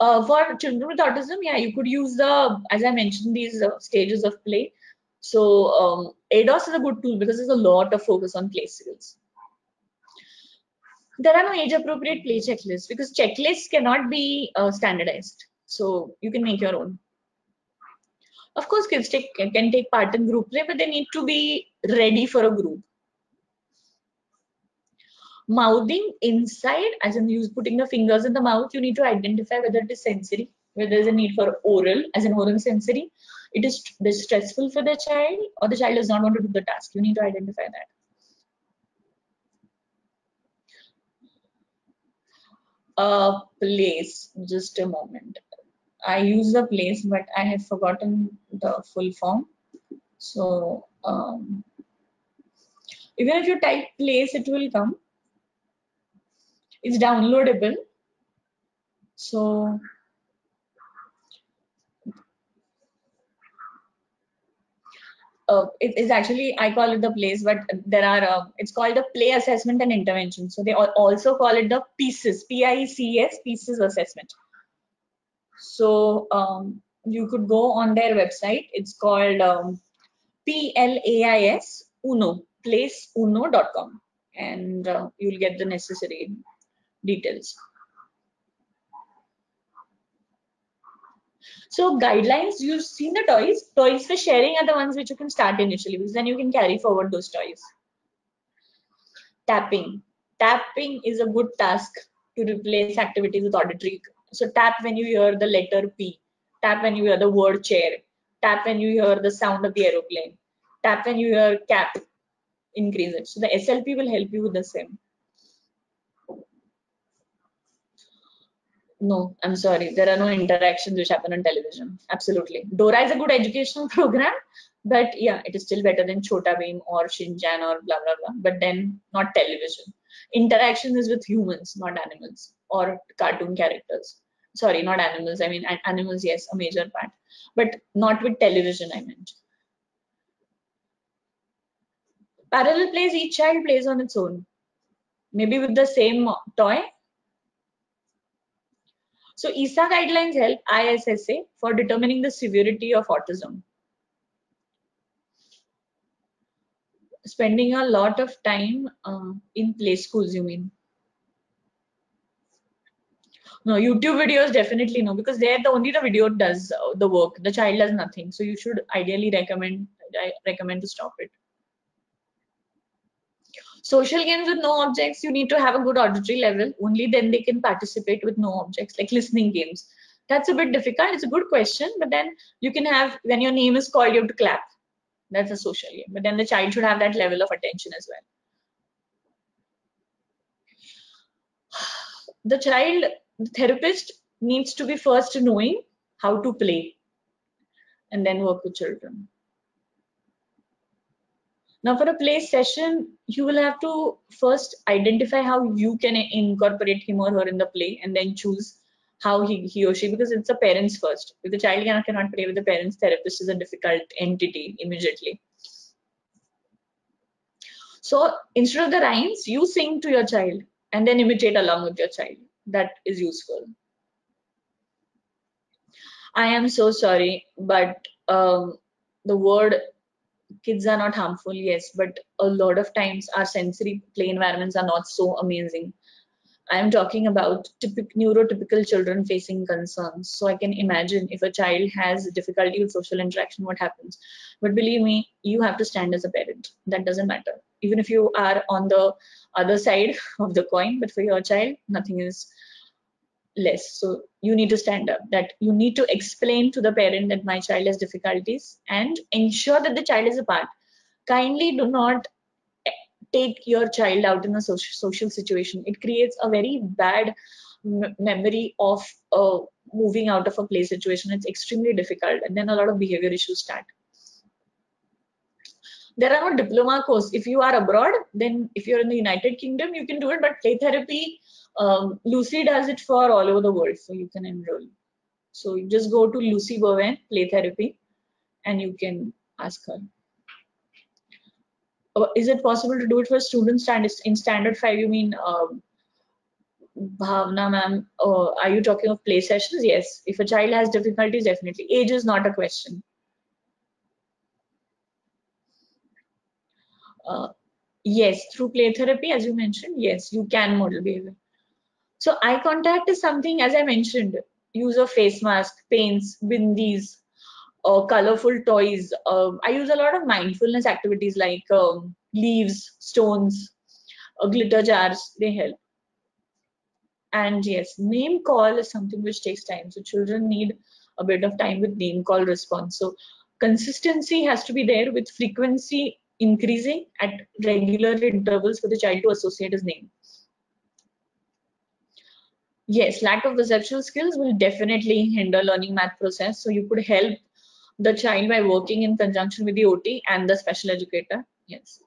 Uh, for children with autism, yeah, you could use the, as I mentioned, these uh, stages of play. So um, ADOS is a good tool because there's a lot of focus on play skills. There are no age-appropriate play checklists because checklists cannot be uh, standardized. So you can make your own. Of course, kids take, can take part in group play, but they need to be ready for a group. Mouthing inside, as in you putting the fingers in the mouth, you need to identify whether it is sensory, whether there is a need for oral, as in oral sensory. It is stressful for the child, or the child does not want to do the task. You need to identify that. A place, just a moment. I use the place, but I have forgotten the full form. So um, even if you type place, it will come. It's downloadable. So uh, it is actually I call it the place, but there are uh, it's called the play assessment and intervention. So they also call it the pieces, P-I-C-S, pieces assessment. So um, you could go on their website. It's called um, P-L-A-I-S Uno, placeuno.com and uh, you'll get the necessary details. So guidelines, you've seen the toys. Toys for sharing are the ones which you can start initially because then you can carry forward those toys. Tapping. Tapping is a good task to replace activities with auditory so tap when you hear the letter P. Tap when you hear the word chair. Tap when you hear the sound of the aeroplane. Tap when you hear cap. Increase it. So the SLP will help you with the same. No, I'm sorry. There are no interactions which happen on television. Absolutely. Dora is a good educational program, but yeah, it is still better than Chhota Bheem or Shinchan or blah blah blah. But then not television. Interaction is with humans, not animals or cartoon characters. Sorry, not animals. I mean animals, yes, a major part, but not with television. I meant. Parallel plays. Each child plays on its own. Maybe with the same toy, so ISA guidelines help ISSA for determining the severity of autism. Spending a lot of time uh, in play schools, you mean? No, YouTube videos definitely no, because there the only the video does uh, the work. The child does nothing. So you should ideally recommend I recommend to stop it. Social games with no objects, you need to have a good auditory level. Only then they can participate with no objects, like listening games. That's a bit difficult. It's a good question, but then you can have, when your name is called, you have to clap. That's a social game. But then the child should have that level of attention as well. The child, the therapist needs to be first knowing how to play and then work with children. Now, for a play session, you will have to first identify how you can incorporate him or her in the play and then choose how he, he or she, because it's the parents first. If the child cannot, cannot play with the parents, therapist is a difficult entity immediately. So instead of the rhymes, you sing to your child and then imitate along with your child. That is useful. I am so sorry, but um, the word kids are not harmful yes but a lot of times our sensory play environments are not so amazing. I am talking about typical neurotypical children facing concerns. So i can imagine if a child has difficulty with social interaction what happens? But believe me you have to stand as a parent. That doesn't matter. Even if you are on the other side of the coin but for your child nothing is less. So you need to stand up that you need to explain to the parent that my child has difficulties and ensure that the child is apart. Kindly do not take your child out in a social, social situation. It creates a very bad memory of uh, moving out of a play situation. It's extremely difficult and then a lot of behavior issues start. There are no diploma course. If you are abroad, then if you're in the United Kingdom, you can do it, but play therapy um, Lucy does it for all over the world, so you can enroll. So you just go to Lucy Bowen Play Therapy, and you can ask her. Uh, is it possible to do it for students in standard five? You mean um, Bhavna, ma'am? Are you talking of play sessions? Yes. If a child has difficulties, definitely. Age is not a question. Uh, yes, through play therapy, as you mentioned, yes, you can model behavior. So eye contact is something, as I mentioned, use of face mask, paints, bindis, uh, colorful toys. Uh, I use a lot of mindfulness activities like um, leaves, stones, uh, glitter jars. They help. And yes, name call is something which takes time. So children need a bit of time with name call response. So consistency has to be there with frequency increasing at regular intervals for the child to associate his name. Yes, lack of perceptual skills will definitely hinder learning math process. So you could help the child by working in conjunction with the OT and the special educator. Yes.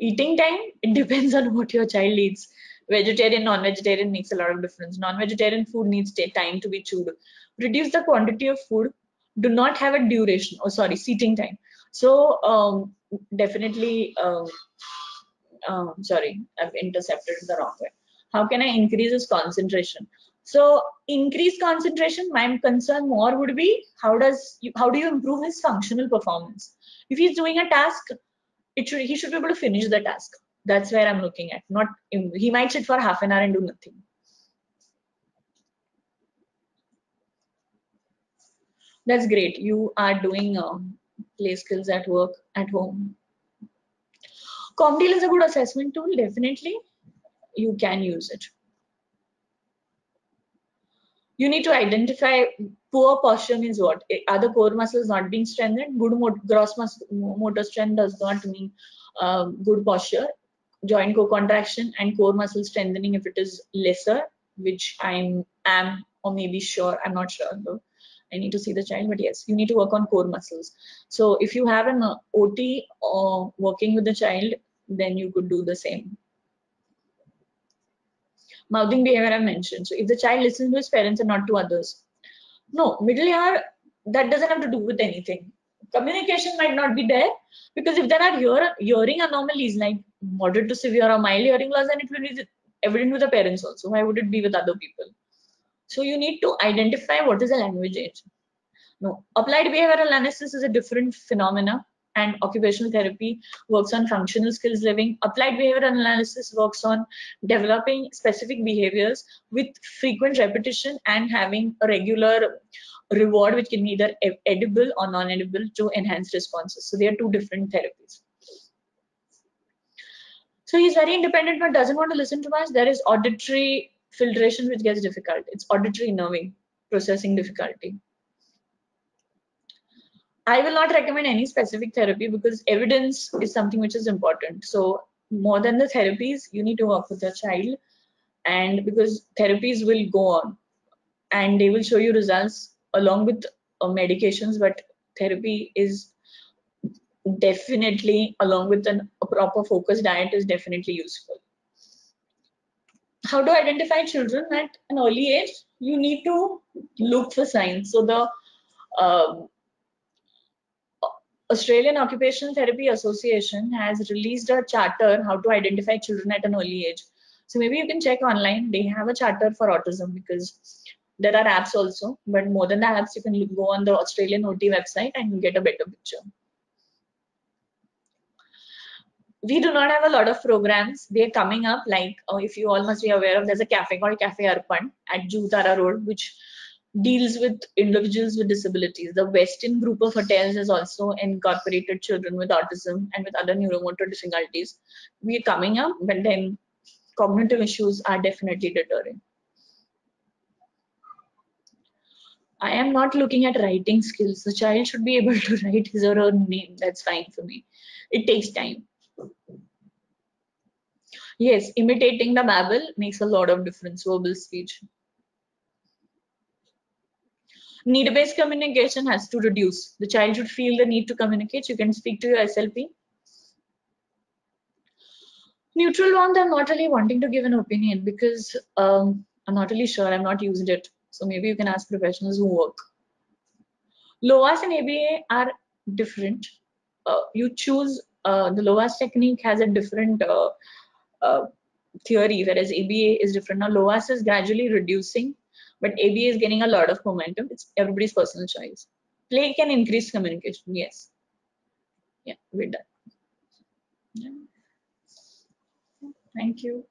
Eating time, it depends on what your child eats. Vegetarian, non-vegetarian makes a lot of difference. Non-vegetarian food needs time to be chewed. Reduce the quantity of food. Do not have a duration, oh, sorry, seating time. So um, definitely, um, um, sorry, I've intercepted the wrong way. How can I increase his concentration? So increased concentration, my concern more would be how does you, how do you improve his functional performance? If he's doing a task, it should he should be able to finish the task. That's where I'm looking at. Not he might sit for half an hour and do nothing. That's great. You are doing um, play skills at work at home. ComDEALL is a good assessment tool. Definitely, you can use it. You need to identify poor posture means what? Eh, are the core muscles not being strengthened? Good gross mus motor strength does not mean uh, good posture. Joint co-contraction and core muscle strengthening if it is lesser which i'm am or maybe sure i'm not sure though. I need to see the child but yes you need to work on core muscles. So if you have an uh, ot or uh, working with the child then you could do the same mouthing behavior I mentioned. So if the child listens to his parents and not to others. No, middle ear, that doesn't have to do with anything. Communication might not be there because if there are hear, hearing anomalies like moderate to severe or mild hearing loss, then it will be evident with the parents also. Why would it be with other people? So you need to identify what is the language age. No, applied behavioral analysis is a different phenomena and occupational therapy works on functional skills living. Applied behavioral analysis works on developing specific behaviors with frequent repetition and having a regular reward which can be either edible or non-edible to enhance responses. So they are two different therapies. So he's very independent but doesn't want to listen to us. There is auditory filtration which gets difficult. It's auditory nerving, processing difficulty. I will not recommend any specific therapy because evidence is something which is important. So more than the therapies, you need to work with your child and because therapies will go on and they will show you results along with uh, medications, but therapy is definitely along with an, a proper focused diet is definitely useful. How to identify children at an early age? You need to look for signs. So the um, Australian Occupational Therapy Association has released a charter how to identify children at an early age. So maybe you can check online. They have a charter for autism because there are apps also, but more than the apps, you can go on the Australian OT website and you get a better picture. We do not have a lot of programs. They're coming up. Like uh, if you all must be aware of, there's a cafe called Cafe Arpan at Juhu Tara Road, which deals with individuals with disabilities. The Westin group of hotels has also incorporated children with autism and with other neuromotor difficulties. We are coming up, but then cognitive issues are definitely deterring. I am not looking at writing skills. The child should be able to write his or her name. That's fine for me. It takes time. Yes, imitating the babble makes a lot of difference, verbal speech need-based communication has to reduce. The child should feel the need to communicate. You can speak to your SLP. Neutral ones, I'm not really wanting to give an opinion because um, I'm not really sure. I'm not used it. So maybe you can ask professionals who work. Lovaas and ABA are different. Uh, you choose uh, the Lovaas technique has a different uh, uh theory, whereas ABA is different. Now Lovaas is gradually reducing but ABA is getting a lot of momentum. It's everybody's personal choice. Play can increase communication. Yes. Yeah, we're done. Yeah. Thank you.